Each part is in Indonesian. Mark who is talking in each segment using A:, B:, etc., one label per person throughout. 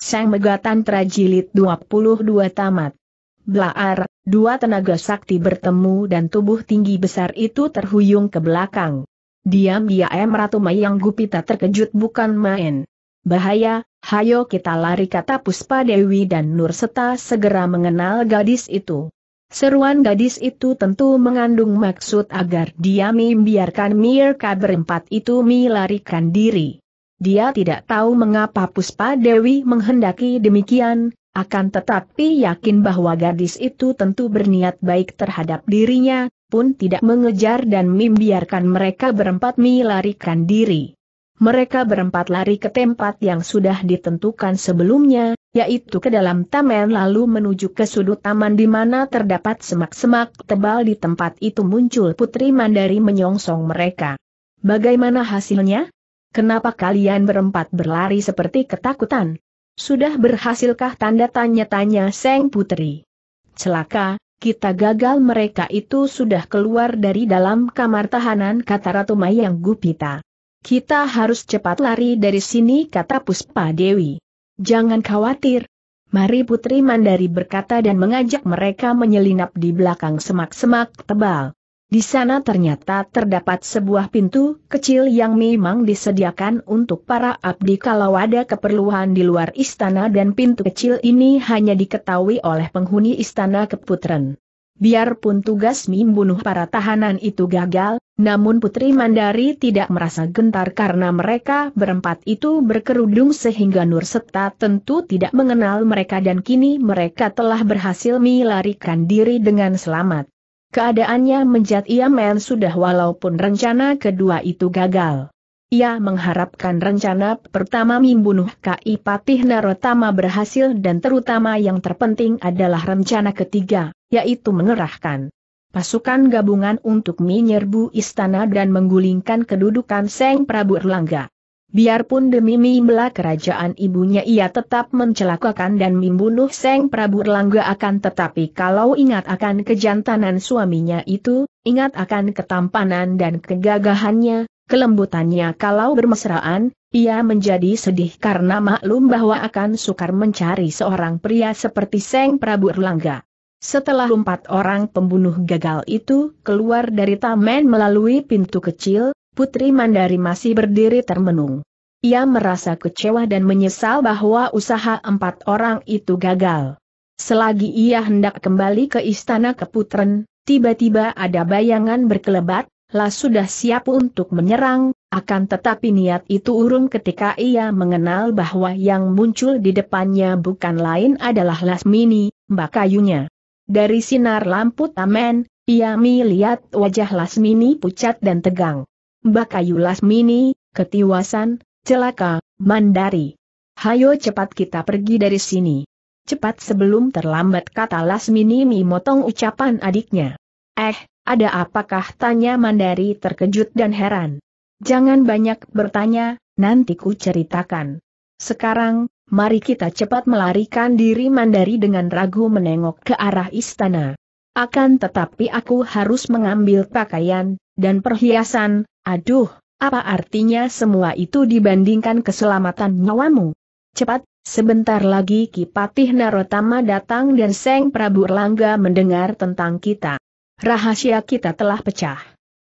A: Sang Megatan Trajilid 22 tamat. Blaar, dua tenaga sakti bertemu dan tubuh tinggi besar itu terhuyung ke belakang. Diam-diam Ratu Mayang Gupita terkejut bukan main. Bahaya, hayo kita lari kata Puspa Dewi dan Nur Seta segera mengenal gadis itu. Seruan gadis itu tentu mengandung maksud agar dia membiarkan Mirka berempat itu melarikan diri. Dia tidak tahu mengapa Puspa Dewi menghendaki demikian, akan tetapi yakin bahwa gadis itu tentu berniat baik terhadap dirinya, pun tidak mengejar dan membiarkan mereka berempat melarikan diri. Mereka berempat lari ke tempat yang sudah ditentukan sebelumnya, yaitu ke dalam taman lalu menuju ke sudut taman di mana terdapat semak-semak tebal di tempat itu muncul Putri Mandari menyongsong mereka. Bagaimana hasilnya? Kenapa kalian berempat berlari seperti ketakutan? Sudah berhasilkah tanda tanya-tanya Seng Putri? Celaka, kita gagal mereka itu sudah keluar dari dalam kamar tahanan kata Ratu Mayang Gupita. Kita harus cepat lari dari sini kata Puspa Dewi. Jangan khawatir. Mari Putri Mandari berkata dan mengajak mereka menyelinap di belakang semak-semak tebal. Di sana ternyata terdapat sebuah pintu kecil yang memang disediakan untuk para abdi kalau ada keperluan di luar istana dan pintu kecil ini hanya diketahui oleh penghuni istana keputren. Biarpun tugas membunuh para tahanan itu gagal, namun Putri Mandari tidak merasa gentar karena mereka berempat itu berkerudung sehingga Nur Seta tentu tidak mengenal mereka dan kini mereka telah berhasil melarikan diri dengan selamat. Keadaannya menjat ia men sudah walaupun rencana kedua itu gagal. Ia mengharapkan rencana pertama membunuh Ki Patih Narotama berhasil dan terutama yang terpenting adalah rencana ketiga, yaitu mengerahkan pasukan gabungan untuk menyerbu istana dan menggulingkan kedudukan Seng Prabu Erlangga. Biarpun demi membela kerajaan ibunya ia tetap mencelakakan dan membunuh Seng Prabu Erlangga akan tetapi kalau ingat akan kejantanan suaminya itu, ingat akan ketampanan dan kegagahannya, kelembutannya kalau bermesraan, ia menjadi sedih karena maklum bahwa akan sukar mencari seorang pria seperti Seng Prabu Erlangga. Setelah empat orang pembunuh gagal itu keluar dari taman melalui pintu kecil, Putri Mandari masih berdiri termenung. Ia merasa kecewa dan menyesal bahwa usaha empat orang itu gagal. Selagi ia hendak kembali ke istana keputren, tiba-tiba ada bayangan berkelebat, lah sudah siap untuk menyerang, akan tetapi niat itu urung ketika ia mengenal bahwa yang muncul di depannya bukan lain adalah Lasmini, mbak kayunya. Dari sinar lampu taman, ia melihat wajah Lasmini pucat dan tegang. Mbak Ayu Lasmini, ketiwasan, celaka, Mandari. Hayo cepat kita pergi dari sini. Cepat sebelum terlambat kata Lasmini memotong ucapan adiknya. Eh, ada apakah tanya Mandari terkejut dan heran. Jangan banyak bertanya, nanti ku ceritakan. Sekarang, mari kita cepat melarikan diri Mandari dengan ragu menengok ke arah istana. Akan tetapi aku harus mengambil pakaian, dan perhiasan, Aduh, apa artinya semua itu dibandingkan keselamatan nyawamu? Cepat, sebentar lagi Ki Patih Narotama datang dan Seng Prabu Erlangga mendengar tentang kita. Rahasia kita telah pecah.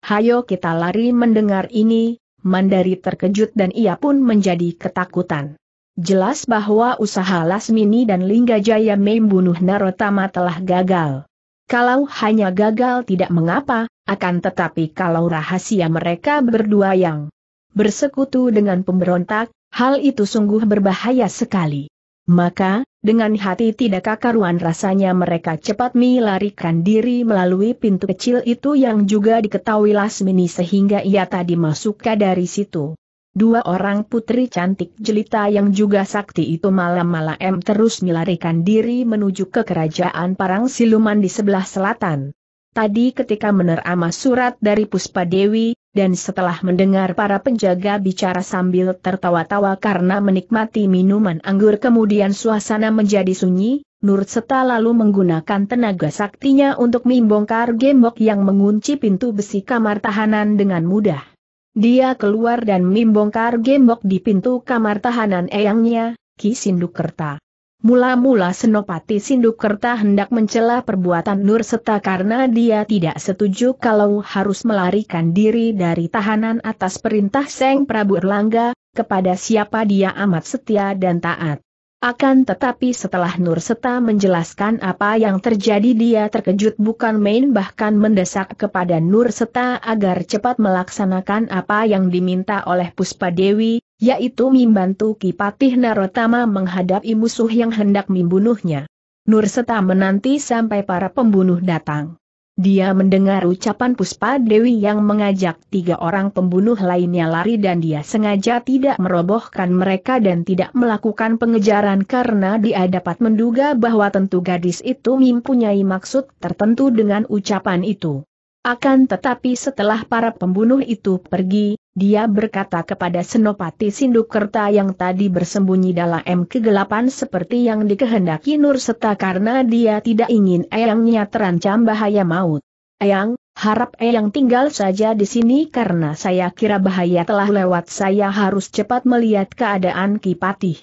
A: Hayo kita lari mendengar ini, Mandari terkejut dan ia pun menjadi ketakutan. Jelas bahwa usaha Lasmini dan Lingga Jaya membunuh Narotama telah gagal. Kalau hanya gagal tidak mengapa, akan tetapi kalau rahasia mereka berdua yang bersekutu dengan pemberontak, hal itu sungguh berbahaya sekali. Maka, dengan hati tidak kakaruan rasanya mereka cepat melarikan diri melalui pintu kecil itu yang juga diketahui Lasmini sehingga ia tadi masuk ke dari situ. Dua orang putri cantik jelita yang juga sakti itu malam-malam terus melarikan diri menuju ke kerajaan Parang Siluman di sebelah selatan. Tadi ketika menerama surat dari Puspa Dewi, dan setelah mendengar para penjaga bicara sambil tertawa-tawa karena menikmati minuman anggur kemudian suasana menjadi sunyi, Nur Seta lalu menggunakan tenaga saktinya untuk membongkar gembok yang mengunci pintu besi kamar tahanan dengan mudah. Dia keluar dan membongkar gembok di pintu kamar tahanan eyangnya, Ki Sindukerta. Mula-mula Senopati Sindukerta hendak mencela perbuatan Nur Seta karena dia tidak setuju kalau harus melarikan diri dari tahanan atas perintah Seng Prabu Erlangga, kepada siapa dia amat setia dan taat. Akan tetapi setelah Nur Seta menjelaskan apa yang terjadi dia terkejut bukan main bahkan mendesak kepada Nur Seta agar cepat melaksanakan apa yang diminta oleh Puspa Dewi, yaitu membantu Kipatih Narotama menghadapi musuh yang hendak membunuhnya. Nur Seta menanti sampai para pembunuh datang. Dia mendengar ucapan Puspa Dewi yang mengajak tiga orang pembunuh lainnya lari dan dia sengaja tidak merobohkan mereka dan tidak melakukan pengejaran karena dia dapat menduga bahwa tentu gadis itu mempunyai maksud tertentu dengan ucapan itu. Akan tetapi setelah para pembunuh itu pergi, dia berkata kepada Senopati Sindukerta yang tadi bersembunyi dalam kegelapan seperti yang dikehendaki Nur Seta karena dia tidak ingin Eyangnya terancam bahaya maut. Eyang, harap Eyang tinggal saja di sini karena saya kira bahaya telah lewat saya harus cepat melihat keadaan Kipatih.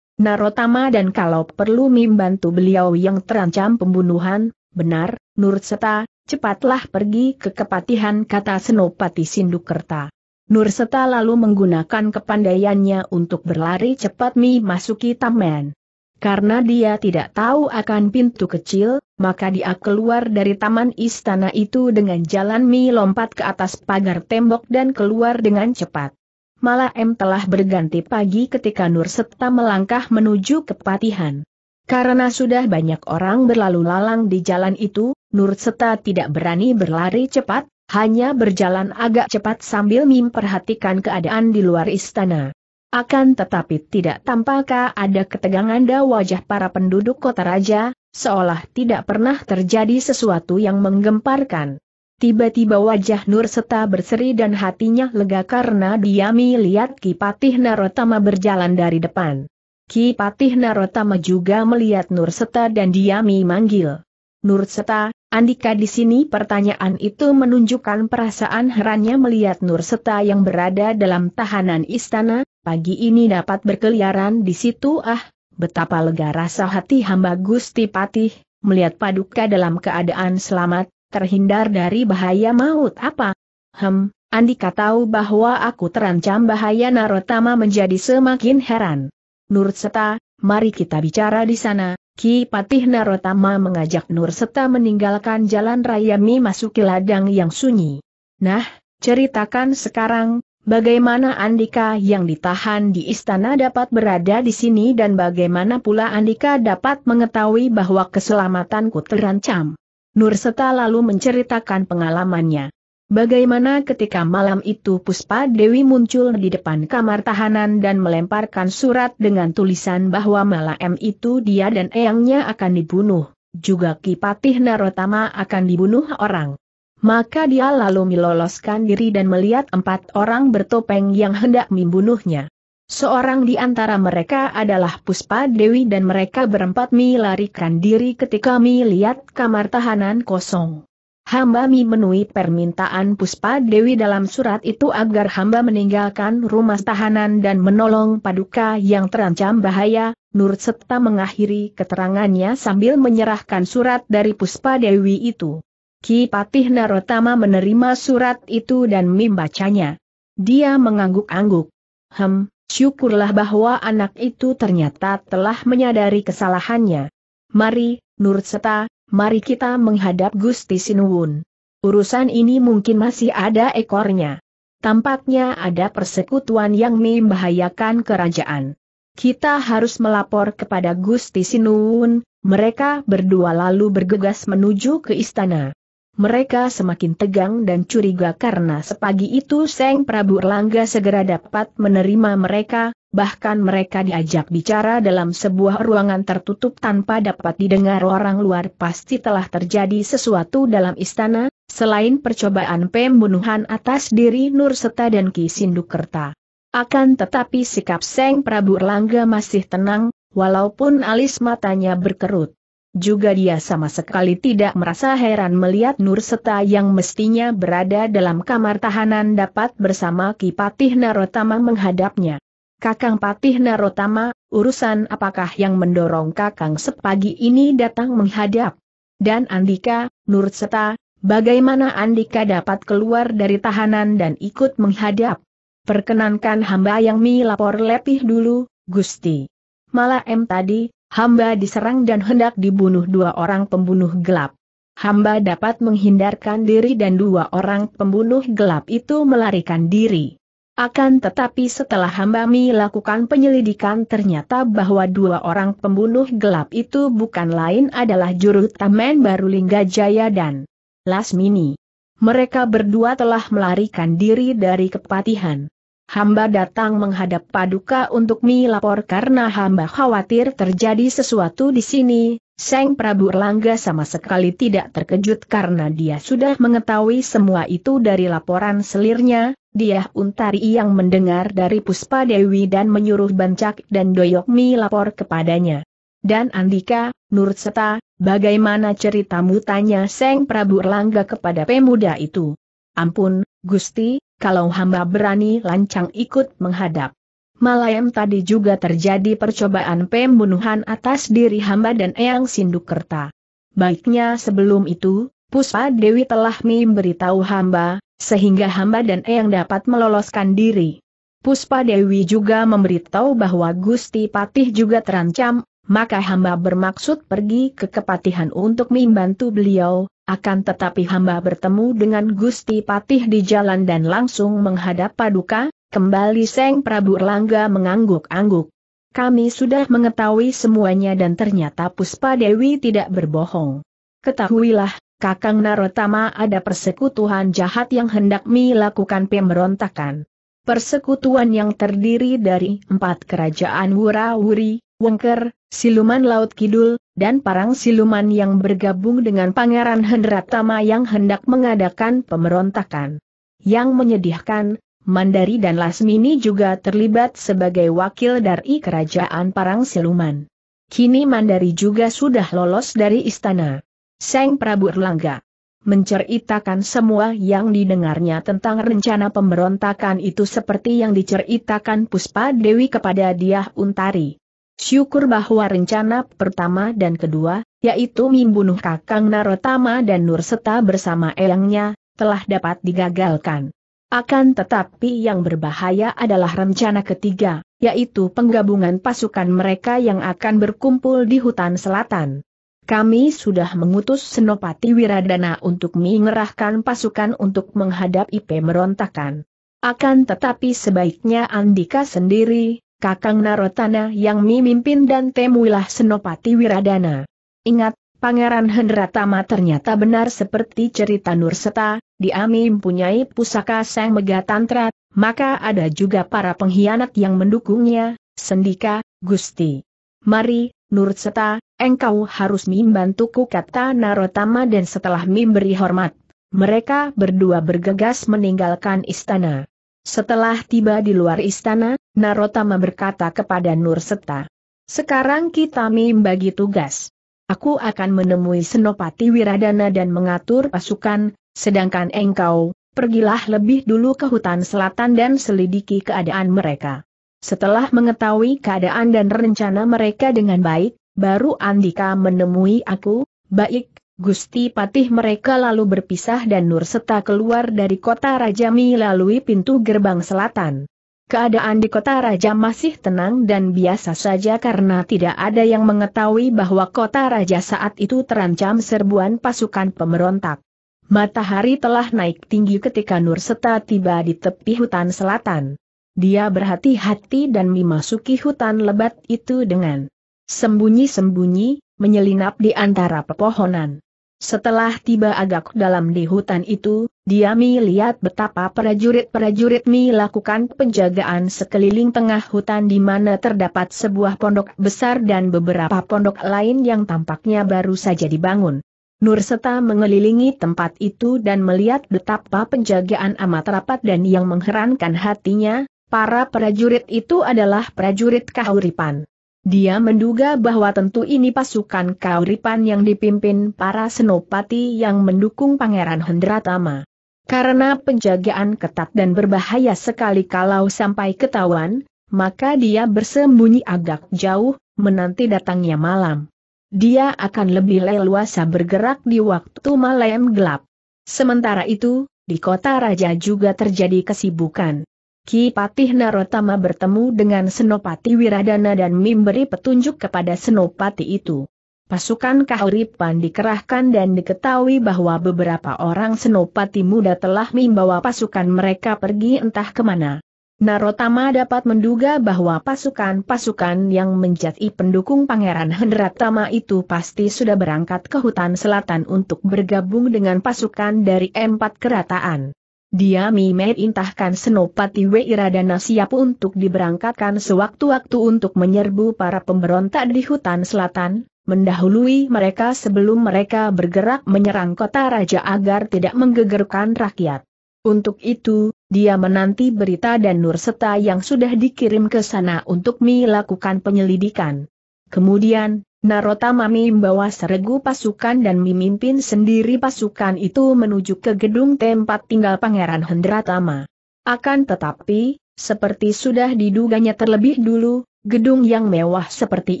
A: Narotama dan kalau perlu membantu beliau yang terancam pembunuhan, benar, Nur Seta, cepatlah pergi ke kepatihan kata Senopati Sindukerta. Nurseta lalu menggunakan kepandaiannya untuk berlari cepat mi masuki taman. Karena dia tidak tahu akan pintu kecil, maka dia keluar dari taman istana itu dengan jalan mi lompat ke atas pagar tembok dan keluar dengan cepat. Malah M telah berganti pagi ketika Nurseta melangkah menuju kepatihan. Karena sudah banyak orang berlalu lalang di jalan itu, Nur Seta tidak berani berlari cepat, hanya berjalan agak cepat sambil memperhatikan keadaan di luar istana. Akan tetapi tidak tampakah ada ketegangan da wajah para penduduk kota raja, seolah tidak pernah terjadi sesuatu yang menggemparkan. Tiba-tiba wajah Nur Seta berseri dan hatinya lega karena dia melihat Kipatih Narotama berjalan dari depan. Ki Patih Narotama juga melihat Nur Seta dan diami manggil. Nur Seta, Andika di sini pertanyaan itu menunjukkan perasaan herannya melihat Nur Seta yang berada dalam tahanan istana, pagi ini dapat berkeliaran di situ ah, betapa lega rasa hati hamba Gusti Patih, melihat Paduka dalam keadaan selamat, terhindar dari bahaya maut apa? Hem, Andika tahu bahwa aku terancam bahaya Narotama menjadi semakin heran. Nurseta, mari kita bicara di sana. Ki Patih Narotama mengajak Nurseta meninggalkan jalan raya memasuki ladang yang sunyi. Nah, ceritakan sekarang, bagaimana Andika yang ditahan di istana dapat berada di sini dan bagaimana pula Andika dapat mengetahui bahwa keselamatanku terancam. Nurseta lalu menceritakan pengalamannya. Bagaimana ketika malam itu Puspa Dewi muncul di depan kamar tahanan dan melemparkan surat dengan tulisan bahwa malam itu dia dan eyangnya akan dibunuh, juga Kipatih Narotama akan dibunuh orang. Maka dia lalu meloloskan diri dan melihat empat orang bertopeng yang hendak membunuhnya. Seorang di antara mereka adalah Puspa Dewi dan mereka berempat melarikan diri ketika melihat kamar tahanan kosong. Hamba memenuhi permintaan Puspa Dewi dalam surat itu agar hamba meninggalkan rumah tahanan dan menolong paduka yang terancam bahaya, Nur Seta mengakhiri keterangannya sambil menyerahkan surat dari Puspa Dewi itu. Ki Patih Narotama menerima surat itu dan membacanya. Dia mengangguk-angguk. Hem, syukurlah bahwa anak itu ternyata telah menyadari kesalahannya. Mari, Nur Seta, mari kita menghadap Gusti Sinuwun. Urusan ini mungkin masih ada ekornya. Tampaknya ada persekutuan yang membahayakan kerajaan. Kita harus melapor kepada Gusti Sinuwun, mereka berdua lalu bergegas menuju ke istana. Mereka semakin tegang dan curiga karena sepagi itu Seng Prabu Erlangga segera dapat menerima mereka, bahkan mereka diajak bicara dalam sebuah ruangan tertutup tanpa dapat didengar orang luar pasti telah terjadi sesuatu dalam istana, selain percobaan pembunuhan atas diri Nur Seta dan Ki Sindukerta. Akan tetapi sikap Seng Prabu Erlangga masih tenang, walaupun alis matanya berkerut. Juga dia sama sekali tidak merasa heran melihat Nur Seta yang mestinya berada dalam kamar tahanan dapat bersama Kipatih Narotama menghadapnya. Kakang Patih Narotama, urusan apakah yang mendorong Kakang sepagi ini datang menghadap? Dan Andika, Nurseta, bagaimana Andika dapat keluar dari tahanan dan ikut menghadap? Perkenankan hamba yang mi lapor lepih dulu, Gusti. Malah em tadi, hamba diserang dan hendak dibunuh dua orang pembunuh gelap. Hamba dapat menghindarkan diri dan dua orang pembunuh gelap itu melarikan diri. Akan tetapi setelah hamba mi lakukan penyelidikan ternyata bahwa dua orang pembunuh gelap itu bukan lain adalah juru tamen baru Jaya dan Lasmini. Mereka berdua telah melarikan diri dari kepatihan. Hamba datang menghadap Paduka untuk mi lapor karena hamba khawatir terjadi sesuatu di sini, Seng Prabu Erlangga sama sekali tidak terkejut karena dia sudah mengetahui semua itu dari laporan selirnya, dia Untari yang mendengar dari Puspa Dewi dan menyuruh Bancak dan Doyokmi lapor kepadanya. Dan Andika, Nurseta, bagaimana ceritamu tanya Seng Prabu Erlangga kepada pemuda itu. Ampun, Gusti, kalau hamba berani lancang ikut menghadap. Malayam tadi juga terjadi percobaan pembunuhan atas diri hamba dan Eyang Sindukerta. Baiknya sebelum itu, Puspa Dewi telah memberitahu hamba, sehingga hamba dan Eyang dapat meloloskan diri. Puspa Dewi juga memberitahu bahwa Gusti Patih juga terancam, maka hamba bermaksud pergi ke kepatihan untuk membantu beliau, akan tetapi hamba bertemu dengan Gusti Patih di jalan dan langsung menghadap Paduka, Kembali Seng Prabu Erlangga mengangguk-angguk. Kami sudah mengetahui semuanya dan ternyata Puspa Dewi tidak berbohong. Ketahuilah, Kakang Narotama ada persekutuan jahat yang hendak melakukan pemberontakan. Persekutuan yang terdiri dari empat kerajaan Wura-Wuri, Wengker, Siluman Laut Kidul, dan Parang Siluman yang bergabung dengan Pangeran Hendratama yang hendak mengadakan pemberontakan. Yang menyedihkan, Mandari dan Lasmini juga terlibat sebagai wakil dari kerajaan Parang Siluman. Kini Mandari juga sudah lolos dari istana. Seng Prabu Erlangga menceritakan semua yang didengarnya tentang rencana pemberontakan itu seperti yang diceritakan Puspa Dewi kepada dia Untari. Syukur bahwa rencana pertama dan kedua, yaitu membunuh Kakang Narotama dan Nurseta bersama eyangnya, telah dapat digagalkan. Akan tetapi yang berbahaya adalah rencana ketiga, yaitu penggabungan pasukan mereka yang akan berkumpul di hutan selatan. Kami sudah mengutus Senopati Wiradana untuk mengerahkan pasukan untuk menghadapi pemberontakan. Akan tetapi sebaiknya Andika sendiri, Kakang Narotana yang memimpin dan temuilah Senopati Wiradana. Ingat, Pangeran Hendratama ternyata benar seperti cerita Nurseta, dia mempunyai pusaka Sang Megatantra, maka ada juga para pengkhianat yang mendukungnya, Sendika, Gusti. Mari, Nurseta, engkau harus membantuku kata Narotama dan setelah memberi hormat, mereka berdua bergegas meninggalkan istana. Setelah tiba di luar istana, Narotama berkata kepada Nurseta. Sekarang kita membagi tugas. Aku akan menemui Senopati Wiradana dan mengatur pasukan, sedangkan engkau, pergilah lebih dulu ke hutan selatan dan selidiki keadaan mereka. Setelah mengetahui keadaan dan rencana mereka dengan baik, baru Andika menemui aku, baik, Gusti Patih mereka lalu berpisah dan Nurseta keluar dari kota Raja melalui pintu gerbang selatan. Keadaan di kota raja masih tenang dan biasa saja karena tidak ada yang mengetahui bahwa kota raja saat itu terancam serbuan pasukan pemberontak. Matahari telah naik tinggi ketika Nurseta tiba di tepi hutan selatan. Dia berhati-hati dan memasuki hutan lebat itu dengan sembunyi-sembunyi, menyelinap di antara pepohonan. Setelah tiba agak dalam di hutan itu, dia melihat betapa prajurit-prajurit Mi lakukan penjagaan sekeliling tengah hutan di mana terdapat sebuah pondok besar dan beberapa pondok lain yang tampaknya baru saja dibangun. Nurseta mengelilingi tempat itu dan melihat betapa penjagaan amat rapat dan yang mengherankan hatinya, para prajurit itu adalah prajurit kahuripan. Dia menduga bahwa tentu ini pasukan Kauripan yang dipimpin para senopati yang mendukung Pangeran Hendratama. Karena penjagaan ketat dan berbahaya sekali kalau sampai ketahuan, maka dia bersembunyi agak jauh, menanti datangnya malam. Dia akan lebih leluasa bergerak di waktu malam gelap. Sementara itu, di kota raja juga terjadi kesibukan. Ki Patih Narotama bertemu dengan Senopati Wiradana dan memberi petunjuk kepada Senopati itu. Pasukan Kahuripan dikerahkan dan diketahui bahwa beberapa orang Senopati muda telah membawa pasukan mereka pergi entah ke mana. Narotama dapat menduga bahwa pasukan-pasukan yang menjadi pendukung Pangeran Hendratama itu pasti sudah berangkat ke hutan selatan untuk bergabung dengan pasukan dari empat kerataan. Dia intahkan Senopati Weiradana siap untuk diberangkatkan sewaktu-waktu untuk menyerbu para pemberontak di hutan selatan, mendahului mereka sebelum mereka bergerak menyerang kota raja agar tidak menggegerkan rakyat. Untuk itu, dia menanti berita dan nur serta yang sudah dikirim ke sana untuk melakukan penyelidikan. Kemudian, Narotama membawa seregu pasukan dan memimpin sendiri pasukan itu menuju ke gedung tempat tinggal Pangeran Hendratama. Akan tetapi, seperti sudah diduganya terlebih dulu, gedung yang mewah seperti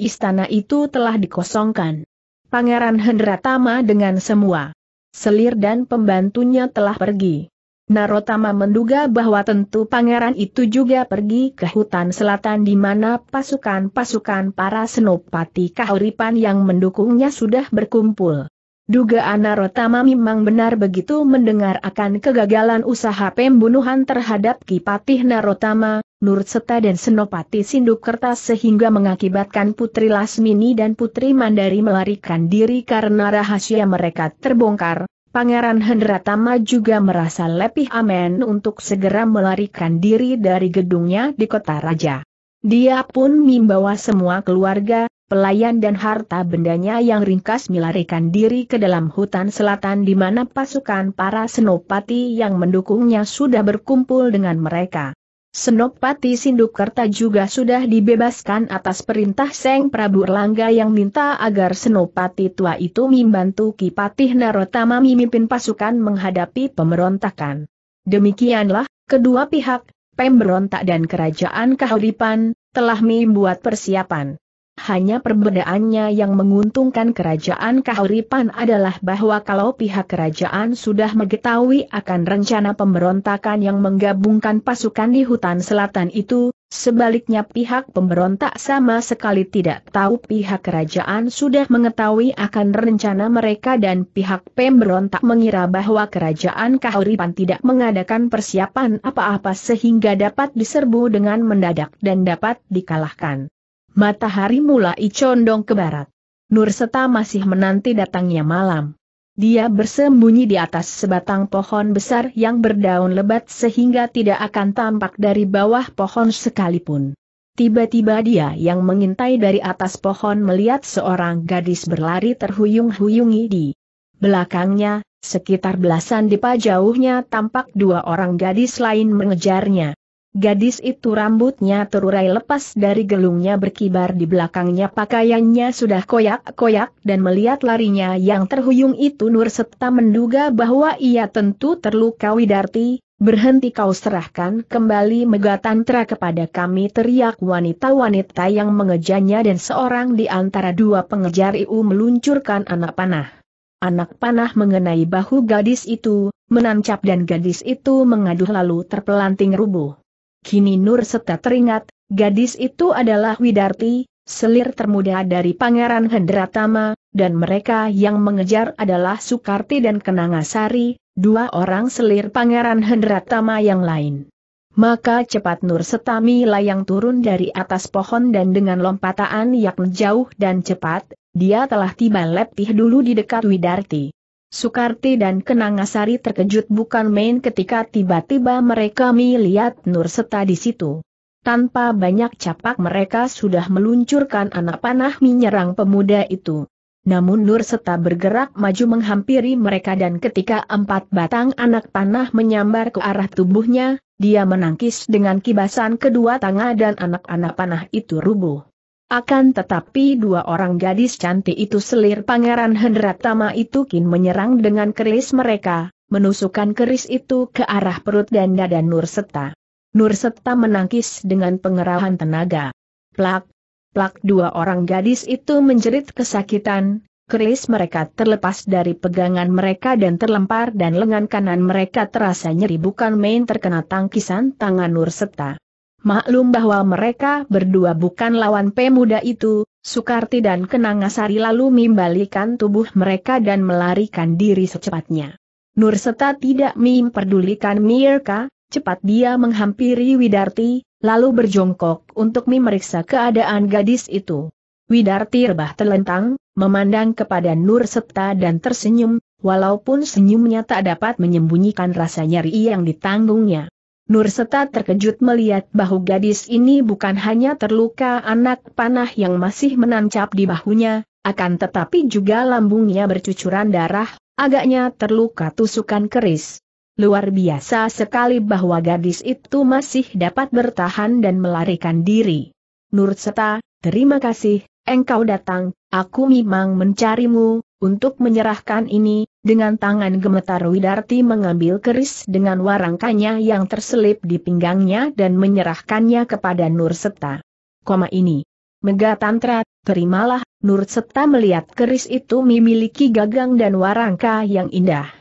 A: istana itu telah dikosongkan. Pangeran Hendratama dengan semua selir dan pembantunya telah pergi. Narotama menduga bahwa tentu pangeran itu juga pergi ke hutan selatan di mana pasukan-pasukan para senopati kahuripan yang mendukungnya sudah berkumpul. Dugaan Narotama memang benar begitu mendengar akan kegagalan usaha pembunuhan terhadap Kipatih Narotama, Nurseta dan Senopati Sinduk sehingga mengakibatkan Putri Lasmini dan Putri Mandari melarikan diri karena rahasia mereka terbongkar, Pangeran Hendratama juga merasa lebih aman untuk segera melarikan diri dari gedungnya di kota raja. Dia pun membawa semua keluarga, pelayan dan harta bendanya yang ringkas melarikan diri ke dalam hutan selatan di mana pasukan para senopati yang mendukungnya sudah berkumpul dengan mereka. Senopati Sindukerta juga sudah dibebaskan atas perintah Seng Prabu Erlangga yang minta agar Senopati tua itu membantu Kipatih Narotama memimpin pasukan menghadapi pemberontakan. Demikianlah, kedua pihak, pemberontak dan kerajaan Kahuripan, telah membuat persiapan. Hanya perbedaannya yang menguntungkan kerajaan Kahuripan adalah bahwa kalau pihak kerajaan sudah mengetahui akan rencana pemberontakan yang menggabungkan pasukan di hutan selatan itu, sebaliknya pihak pemberontak sama sekali tidak tahu pihak kerajaan sudah mengetahui akan rencana mereka dan pihak pemberontak mengira bahwa kerajaan Kahuripan tidak mengadakan persiapan apa-apa sehingga dapat diserbu dengan mendadak dan dapat dikalahkan. Matahari mulai condong ke barat. Nur Seta masih menanti datangnya malam. Dia bersembunyi di atas sebatang pohon besar yang berdaun lebat sehingga tidak akan tampak dari bawah pohon sekalipun. Tiba-tiba dia yang mengintai dari atas pohon melihat seorang gadis berlari terhuyung-huyungi di belakangnya, sekitar belasan dipa jauhnya tampak dua orang gadis lain mengejarnya. Gadis itu rambutnya terurai lepas dari gelungnya berkibar di belakangnya pakaiannya sudah koyak-koyak dan melihat larinya yang terhuyung itu Nur Seta menduga bahwa ia tentu terluka Widarti, berhenti kau serahkan kembali Megatantra kepada kami teriak wanita-wanita yang mengejarnya dan seorang di antara dua pengejar itu meluncurkan anak panah. Anak panah mengenai bahu gadis itu, menancap dan gadis itu mengaduh lalu terpelanting rubuh. Kini Nur Seta teringat, gadis itu adalah Widarti, selir termuda dari Pangeran Hendratama, dan mereka yang mengejar adalah Sukarti dan Kenangasari, dua orang selir Pangeran Hendratama yang lain. Maka cepat Nur Setami layang turun dari atas pohon dan dengan lompatan yang jauh dan cepat, dia telah tiba lepih dulu di dekat Widarti. Sukarti dan Kenangasari terkejut bukan main ketika tiba-tiba mereka melihat Nur Seta di situ. Tanpa banyak capak mereka sudah meluncurkan anak panah menyerang pemuda itu. Namun Nur Seta bergerak maju menghampiri mereka dan ketika empat batang anak panah menyambar ke arah tubuhnya, dia menangkis dengan kibasan kedua tangan dan anak-anak panah itu rubuh. Akan tetapi dua orang gadis cantik itu selir Pangeran Hendratama itu kin menyerang dengan keris mereka, menusukkan keris itu ke arah perut dan dada Nur Seta. Nur Seta menangkis dengan pengerahan tenaga. Plak, plak dua orang gadis itu menjerit kesakitan, keris mereka terlepas dari pegangan mereka dan terlempar dan lengan kanan mereka terasa nyeri bukan main terkena tangkisan tangan Nur Seta. Maklum bahwa mereka berdua bukan lawan pemuda itu, Sukarti dan Kenangasari lalu membalikan tubuh mereka dan melarikan diri secepatnya. Nur Seta tidak memperdulikan Mirka, cepat dia menghampiri Widarti, lalu berjongkok untuk memeriksa keadaan gadis itu. Widarti rebah telentang, memandang kepada Nur Seta dan tersenyum, walaupun senyumnya tak dapat menyembunyikan rasa nyeri yang ditanggungnya. Nur Seta terkejut melihat bahu gadis ini bukan hanya terluka anak panah yang masih menancap di bahunya, akan tetapi juga lambungnya bercucuran darah, agaknya terluka tusukan keris. Luar biasa sekali bahwa gadis itu masih dapat bertahan dan melarikan diri. Nur Seta, terima kasih, engkau datang, aku memang mencarimu, untuk menyerahkan ini, dengan tangan gemetar Widarti mengambil keris dengan warangkanya yang terselip di pinggangnya dan menyerahkannya kepada Nur Seta. Koma ini. Mega Tantra, terimalah, Nur Seta melihat keris itu memiliki gagang dan warangka yang indah.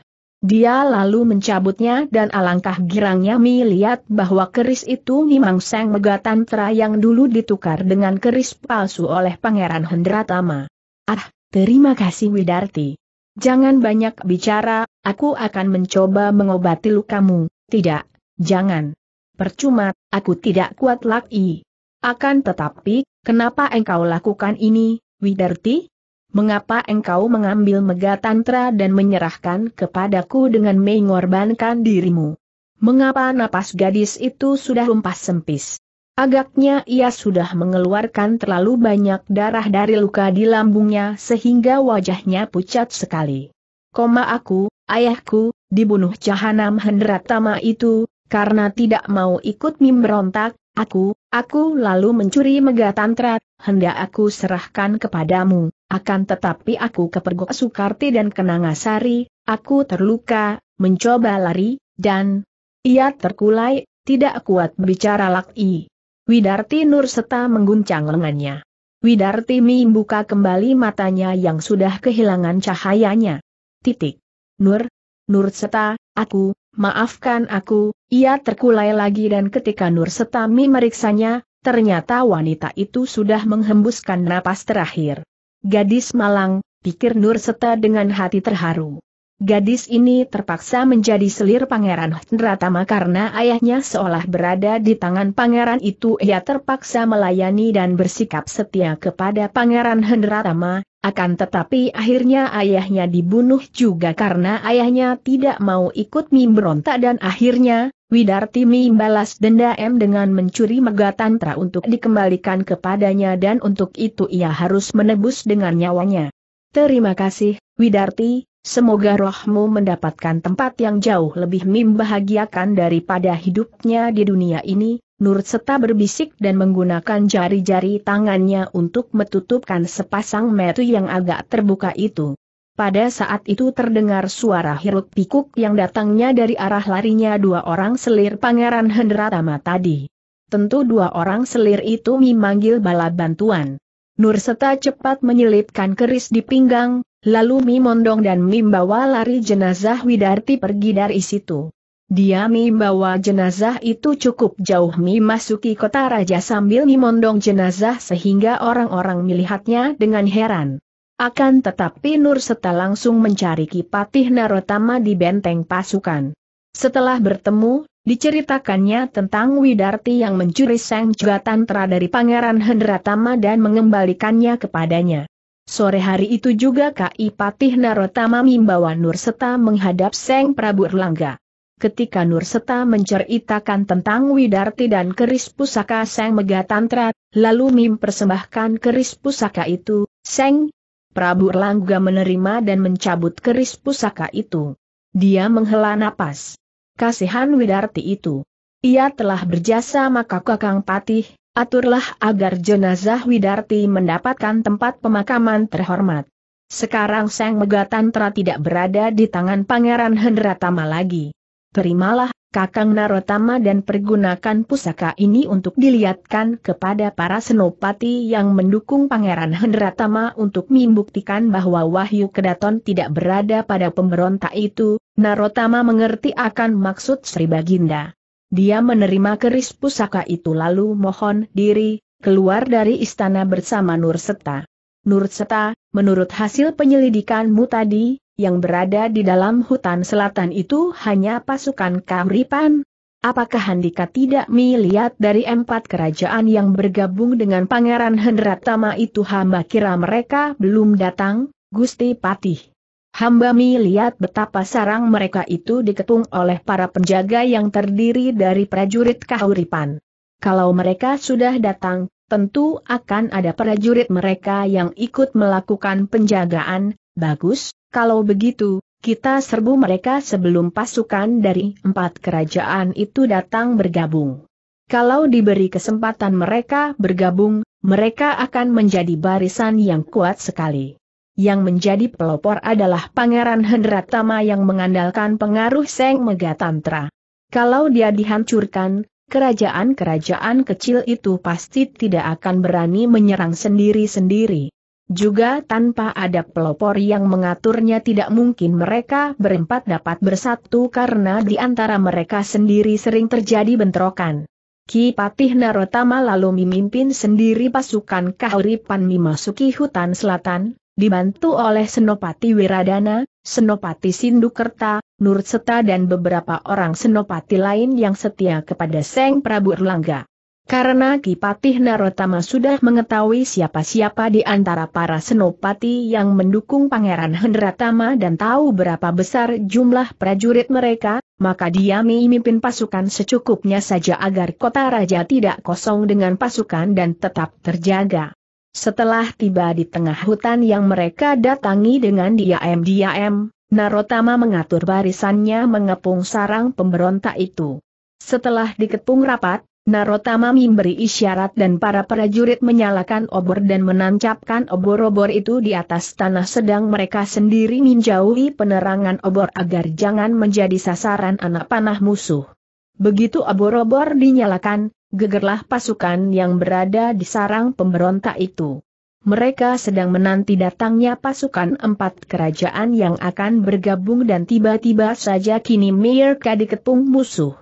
A: Dia lalu mencabutnya dan alangkah girangnya melihat bahwa keris itu memang Sang Megatantra yang dulu ditukar dengan keris palsu oleh Pangeran Hendratama. Ah, terima kasih Widarti. Jangan banyak bicara, aku akan mencoba mengobati lukamu. Tidak, jangan. Percuma, aku tidak kuat lagi. Akan tetapi, kenapa engkau lakukan ini, Widarti? Mengapa engkau mengambil Megatantra dan menyerahkan kepadaku dengan mengorbankan dirimu? Mengapa napas gadis itu sudah umpas sempis? Agaknya ia sudah mengeluarkan terlalu banyak darah dari luka di lambungnya sehingga wajahnya pucat sekali. Koma aku, ayahku, dibunuh Jahanam Hendratama itu, karena tidak mau ikut memberontak, aku, aku lalu mencuri Megatantra, hendak aku serahkan kepadamu, akan tetapi aku kepergok Sukarti dan Kenangasari, aku terluka, mencoba lari, dan ia terkulai, tidak kuat bicara laki. Widarti Nur Seta mengguncang lengannya. Widarti membuka kembali matanya yang sudah kehilangan cahayanya. Titik. Nur, Nur Seta, aku, maafkan aku, ia terkulai lagi dan ketika Nur Seta memeriksanya, ternyata wanita itu sudah menghembuskan napas terakhir. Gadis malang, pikir Nur Seta dengan hati terharu. Gadis ini terpaksa menjadi selir Pangeran Hendratama karena ayahnya seolah berada di tangan pangeran itu ia terpaksa melayani dan bersikap setia kepada Pangeran Hendratama, akan tetapi akhirnya ayahnya dibunuh juga karena ayahnya tidak mau ikut memberontak dan akhirnya, Widarti membalas denda M dengan mencuri Megatantra untuk dikembalikan kepadanya dan untuk itu ia harus menebus dengan nyawanya. Terima kasih, Widarti, semoga rohmu mendapatkan tempat yang jauh lebih membahagiakan daripada hidupnya di dunia ini, Nur Seta berbisik dan menggunakan jari-jari tangannya untuk metutupkan sepasang metu yang agak terbuka itu. Pada saat itu terdengar suara hiruk pikuk yang datangnya dari arah larinya dua orang selir Pangeran Hendratama tadi. Tentu dua orang selir itu memanggil bala bantuan. Nur Seta cepat menyelipkan keris di pinggang, lalu memondong dan membawa lari jenazah Widarti pergi dari situ. Dia membawa jenazah itu cukup jauh memasuki kota raja sambil memondong jenazah sehingga orang-orang melihatnya dengan heran. Akan tetapi Nur Seta langsung mencari Kipatih Narotama di benteng pasukan. Setelah bertemu, diceritakannya tentang Widarti yang mencuri Sang Tantra dari Pangeran Hendratama dan mengembalikannya kepadanya. Sore hari itu juga Ki Patih Narotama membawa Nur Seta menghadap Seng Prabu Erlangga. Ketika Nur Seta menceritakan tentang Widarti dan keris pusaka Seng Megatantra, lalu mempersembahkan keris pusaka itu, Seng Prabu Erlangga menerima dan mencabut keris pusaka itu. Dia menghela napas. Kasihan Widarti itu. Ia telah berjasa maka Kakang Patih, aturlah agar jenazah Widarti mendapatkan tempat pemakaman terhormat. Sekarang Sang Megatantra tidak berada di tangan Pangeran Hendratama lagi. Terimalah, Kakang Narotama dan pergunakan pusaka ini untuk dilihatkan kepada para senopati yang mendukung Pangeran Hendratama untuk membuktikan bahwa Wahyu Kedaton tidak berada pada pemberontak itu, Narotama mengerti akan maksud Sri Baginda. Dia menerima keris pusaka itu lalu mohon diri, keluar dari istana bersama Nurseta. Nurseta, menurut hasil penyelidikanmu tadi, yang berada di dalam hutan selatan itu hanya pasukan Kamripan? Apakah Handika tidak melihat dari empat kerajaan yang bergabung dengan Pangeran Hendratama itu hamba kira mereka belum datang, Gusti Patih? Hamba melihat betapa sarang mereka itu diketung oleh para penjaga yang terdiri dari prajurit Kahuripan. Kalau mereka sudah datang, tentu akan ada prajurit mereka yang ikut melakukan penjagaan, bagus, kalau begitu, kita serbu mereka sebelum pasukan dari empat kerajaan itu datang bergabung. Kalau diberi kesempatan mereka bergabung, mereka akan menjadi barisan yang kuat sekali. Yang menjadi pelopor adalah Pangeran Hendratama yang mengandalkan pengaruh Seng Megatantra. Kalau dia dihancurkan, kerajaan-kerajaan kecil itu pasti tidak akan berani menyerang sendiri-sendiri. Juga tanpa ada pelopor yang mengaturnya tidak mungkin mereka berempat dapat bersatu karena di antara mereka sendiri sering terjadi bentrokan. Ki Patih Narotama lalu memimpin sendiri pasukan Kahuripan memasuki hutan selatan, dibantu oleh Senopati Wiradana, Senopati Sindukerta, Nurseta dan beberapa orang Senopati lain yang setia kepada Seng Prabu Erlangga. Karena Kipatih Narotama sudah mengetahui siapa-siapa di antara para senopati yang mendukung Pangeran Hendratama dan tahu berapa besar jumlah prajurit mereka, maka dia memimpin pasukan secukupnya saja agar kota raja tidak kosong dengan pasukan dan tetap terjaga. Setelah tiba di tengah hutan yang mereka datangi dengan diam-diam, Narotama mengatur barisannya mengepung sarang pemberontak itu. Setelah dikepung rapat, Narotama memberi isyarat dan para prajurit menyalakan obor dan menancapkan obor-obor itu di atas tanah sedang mereka sendiri menjauhi penerangan obor agar jangan menjadi sasaran anak panah musuh. Begitu obor-obor dinyalakan, gegerlah pasukan yang berada di sarang pemberontak itu. Mereka sedang menanti datangnya pasukan empat kerajaan yang akan bergabung dan tiba-tiba saja kini mereka dikepung musuh.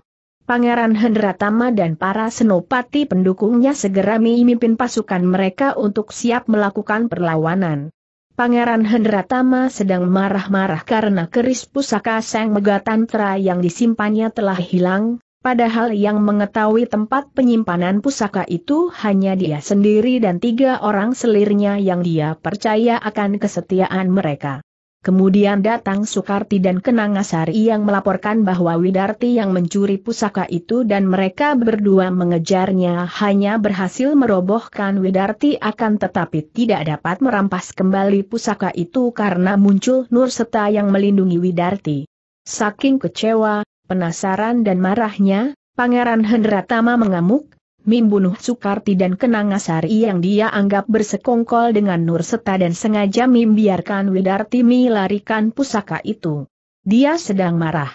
A: Pangeran Hendratama dan para senopati pendukungnya segera memimpin pasukan mereka untuk siap melakukan perlawanan. Pangeran Hendratama sedang marah-marah karena keris pusaka Sang Megatantra yang disimpannya telah hilang, padahal yang mengetahui tempat penyimpanan pusaka itu hanya dia sendiri dan tiga orang selirnya yang dia percaya akan kesetiaan mereka. Kemudian datang Sukarti dan Kenangasari yang melaporkan bahwa Widarti yang mencuri pusaka itu dan mereka berdua mengejarnya hanya berhasil merobohkan Widarti akan tetapi tidak dapat merampas kembali pusaka itu karena muncul Nurseta yang melindungi Widarti. Saking kecewa, penasaran dan marahnya, Pangeran Hendratama mengamuk, membunuh Sukarti dan Kenangasari yang dia anggap bersekongkol dengan Nurseta dan sengaja membiarkan Widarti melarikan pusaka itu. Dia sedang marah.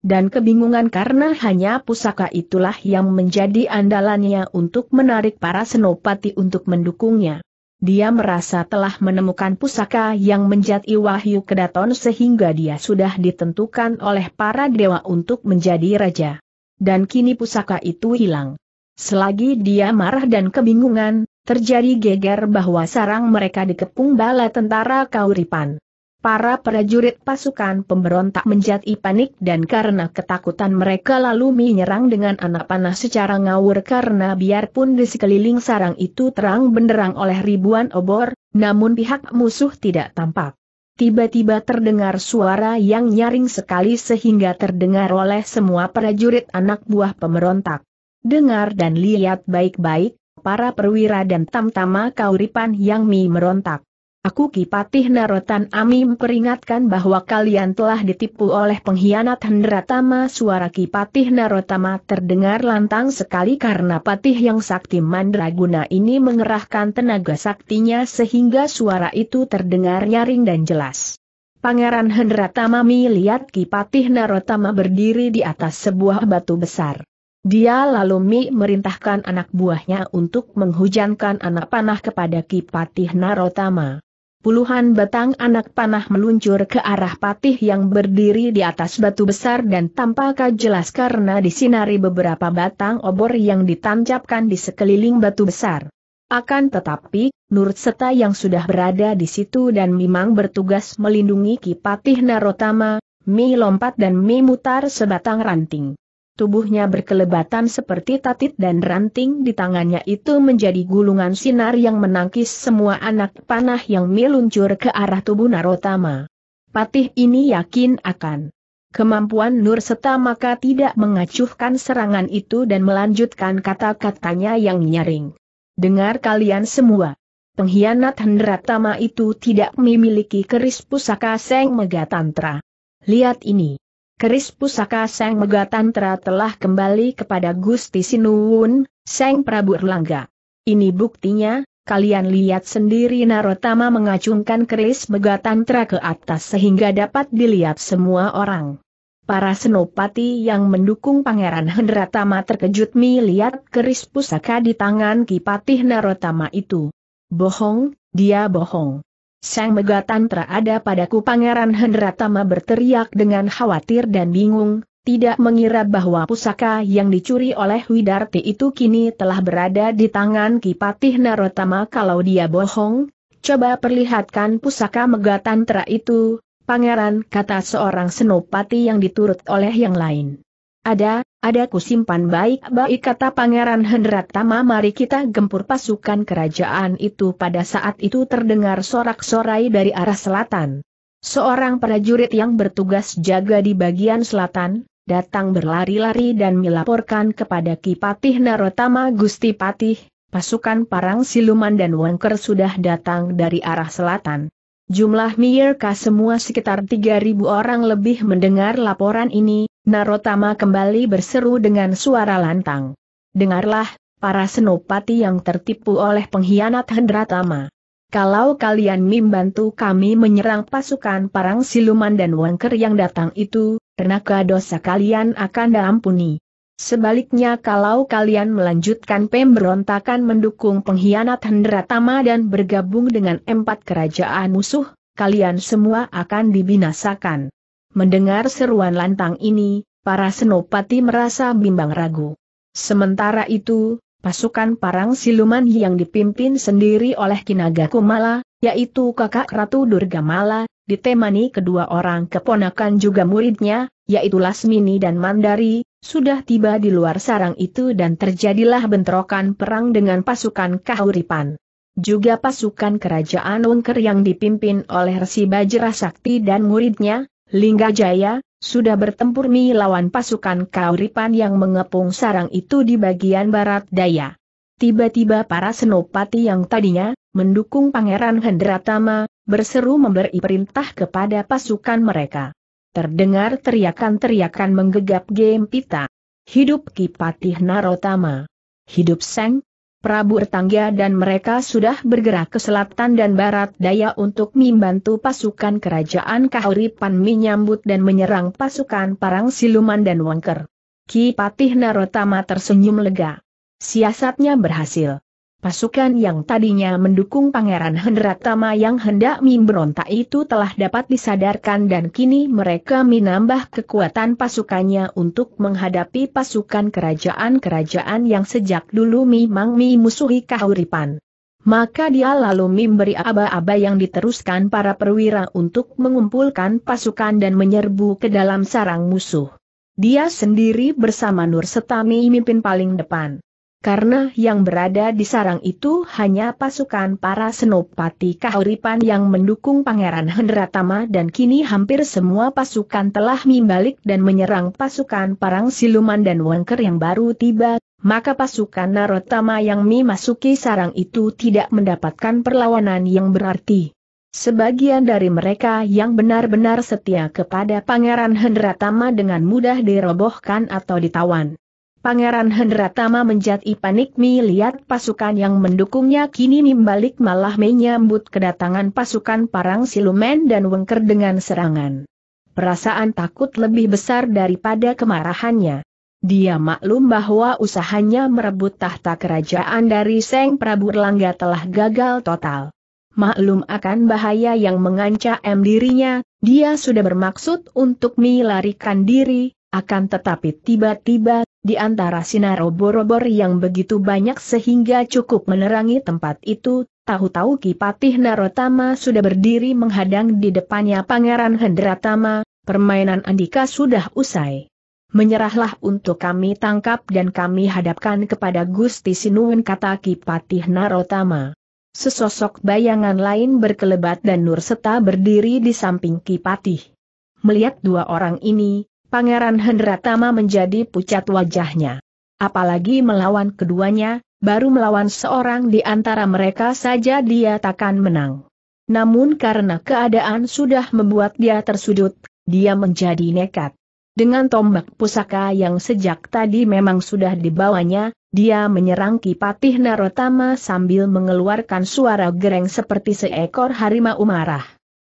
A: Dan kebingungan karena hanya pusaka itulah yang menjadi andalannya untuk menarik para senopati untuk mendukungnya. Dia merasa telah menemukan pusaka yang menjadi wahyu kedaton sehingga dia sudah ditentukan oleh para dewa untuk menjadi raja. Dan kini pusaka itu hilang. Selagi dia marah dan kebingungan, terjadi geger bahwa sarang mereka dikepung bala tentara Kauripan. Para prajurit pasukan pemberontak menjadi panik dan karena ketakutan mereka lalu menyerang dengan anak panah secara ngawur karena biarpun di sekeliling sarang itu terang benderang oleh ribuan obor, namun pihak musuh tidak tampak. Tiba-tiba terdengar suara yang nyaring sekali sehingga terdengar oleh semua prajurit anak buah pemberontak. Dengar dan lihat baik-baik, para perwira dan tamtama kauripan yang mi merontak. Aku Kipatih Narotan Ami memperingatkan bahwa kalian telah ditipu oleh pengkhianat Hendratama suara Kipatih Narotama terdengar lantang sekali karena patih yang sakti mandraguna ini mengerahkan tenaga saktinya sehingga suara itu terdengar nyaring dan jelas. Pangeran Hendratama melihat Kipatih Narotama berdiri di atas sebuah batu besar. Dia lalu Mi merintahkan anak buahnya untuk menghujankan anak panah kepada Kipatih Narotama. Puluhan batang anak panah meluncur ke arah patih yang berdiri di atas batu besar dan tampak jelas karena disinari beberapa batang obor yang ditancapkan di sekeliling batu besar. Akan tetapi, Nur Seta yang sudah berada di situ dan memang bertugas melindungi Kipatih Narotama, Mi lompat dan Mi mutar sebatang ranting. Tubuhnya berkelebatan seperti tatit dan ranting di tangannya itu menjadi gulungan sinar yang menangkis semua anak panah yang Mi luncur ke arah tubuh Narotama. Patih ini yakin akan kemampuan Nur Seta maka tidak mengacuhkan serangan itu dan melanjutkan kata-katanya yang nyaring. Dengar kalian semua. Pengkhianat Hendratama itu tidak memiliki keris pusaka Seng Megatantra. Lihat ini. Keris pusaka Seng Megatantra telah kembali kepada Gusti Sinuwun, Seng Prabu Erlangga. Ini buktinya, kalian lihat sendiri Narotama mengacungkan keris Megatantra ke atas sehingga dapat dilihat semua orang. Para senopati yang mendukung Pangeran Hendratama terkejut melihat keris pusaka di tangan Kipatih Narotama itu. Bohong, dia bohong. Sang Megatantra ada padaku Pangeran Hendratama berteriak dengan khawatir dan bingung, tidak mengira bahwa pusaka yang dicuri oleh Widarti itu kini telah berada di tangan Kipatih Narotama kalau dia bohong, coba perlihatkan pusaka Megatantra itu, Pangeran kata seorang senopati yang diturut oleh yang lain. Ada, ada kusimpan baik-baik kata Pangeran Hendratama mari kita gempur pasukan kerajaan itu pada saat itu terdengar sorak-sorai dari arah selatan. Seorang prajurit yang bertugas jaga di bagian selatan, datang berlari-lari dan melaporkan kepada Kipatih Narotama Gusti Patih, pasukan parang siluman dan wengker sudah datang dari arah selatan. Jumlah Miyerka semua sekitar 3.000 orang lebih mendengar laporan ini, Narotama kembali berseru dengan suara lantang. Dengarlah, para senopati yang tertipu oleh pengkhianat Hendratama. Kalau kalian membantu kami menyerang pasukan parang siluman dan wangker yang datang itu, tenaga dosa kalian akan diampuni. Sebaliknya kalau kalian melanjutkan pemberontakan mendukung pengkhianat Hendratama dan bergabung dengan empat kerajaan musuh, kalian semua akan dibinasakan. Mendengar seruan lantang ini, para senopati merasa bimbang ragu. Sementara itu, pasukan parang siluman yang dipimpin sendiri oleh Kinaga Kumala, yaitu kakak Ratu Durga Mala, ditemani kedua orang keponakan juga muridnya, yaitu Lasmini dan Mandari, sudah tiba di luar sarang itu dan terjadilah bentrokan perang dengan pasukan Kahuripan. Juga pasukan kerajaan Wengker yang dipimpin oleh Resi Bajra Sakti dan muridnya, Lingga Jaya, sudah bertempur melawan pasukan Kahuripan yang mengepung sarang itu di bagian barat daya. Tiba-tiba para senopati yang tadinya mendukung Pangeran Hendratama, berseru memberi perintah kepada pasukan mereka. Terdengar teriakan-teriakan menggegap Gempita. Hidup Kipatih Narotama. Hidup Seng, Prabu Ertangga dan mereka sudah bergerak ke selatan dan barat daya untuk membantu pasukan kerajaan Kahuripan menyambut dan menyerang pasukan Parang Siluman dan Wangker. Ki Patih Narotama tersenyum lega. Siasatnya berhasil. Pasukan yang tadinya mendukung Pangeran Hendratama yang hendak memberontak itu telah dapat disadarkan dan kini mereka menambah kekuatan pasukannya untuk menghadapi pasukan kerajaan-kerajaan yang sejak dulu memang memusuhi kahuripan. Maka dia lalu memberi aba-aba yang diteruskan para perwira untuk mengumpulkan pasukan dan menyerbu ke dalam sarang musuh. Dia sendiri bersama Nur Setami mimpin paling depan. Karena yang berada di sarang itu hanya pasukan para senopati kahuripan yang mendukung Pangeran Hendratama dan kini hampir semua pasukan telah membalik dan menyerang pasukan parang siluman dan wangker yang baru tiba, maka pasukan Narotama yang memasuki sarang itu tidak mendapatkan perlawanan yang berarti. Sebagian dari mereka yang benar-benar setia kepada Pangeran Hendratama dengan mudah dirobohkan atau ditawan. Pangeran Hendratama menjadi panik melihat pasukan yang mendukungnya kini nimbalik malah menyambut kedatangan pasukan parang silumen dan wengker dengan serangan. Perasaan takut lebih besar daripada kemarahannya. Dia maklum bahwa usahanya merebut tahta kerajaan dari Seng Prabu Erlangga telah gagal total. Maklum akan bahaya yang mengancam dirinya, dia sudah bermaksud untuk melarikan diri, akan tetapi tiba-tiba di antara sinar obor-obor yang begitu banyak sehingga cukup menerangi tempat itu, tahu-tahu Kipatih Narotama sudah berdiri menghadang di depannya Pangeran Hendratama, permainan Andika sudah usai. Menyerahlah untuk kami tangkap dan kami hadapkan kepada Gusti Sinuwun kata Kipatih Narotama. Sesosok bayangan lain berkelebat dan Nur Seta berdiri di samping Kipatih. Melihat dua orang ini, Pangeran Hendratama menjadi pucat wajahnya. Apalagi melawan keduanya, baru melawan seorang di antara mereka saja dia takkan menang. Namun karena keadaan sudah membuat dia tersudut, dia menjadi nekat. Dengan tombak pusaka yang sejak tadi memang sudah dibawanya, dia menyerang Kipatih Narotama sambil mengeluarkan suara gereng seperti seekor harimau marah.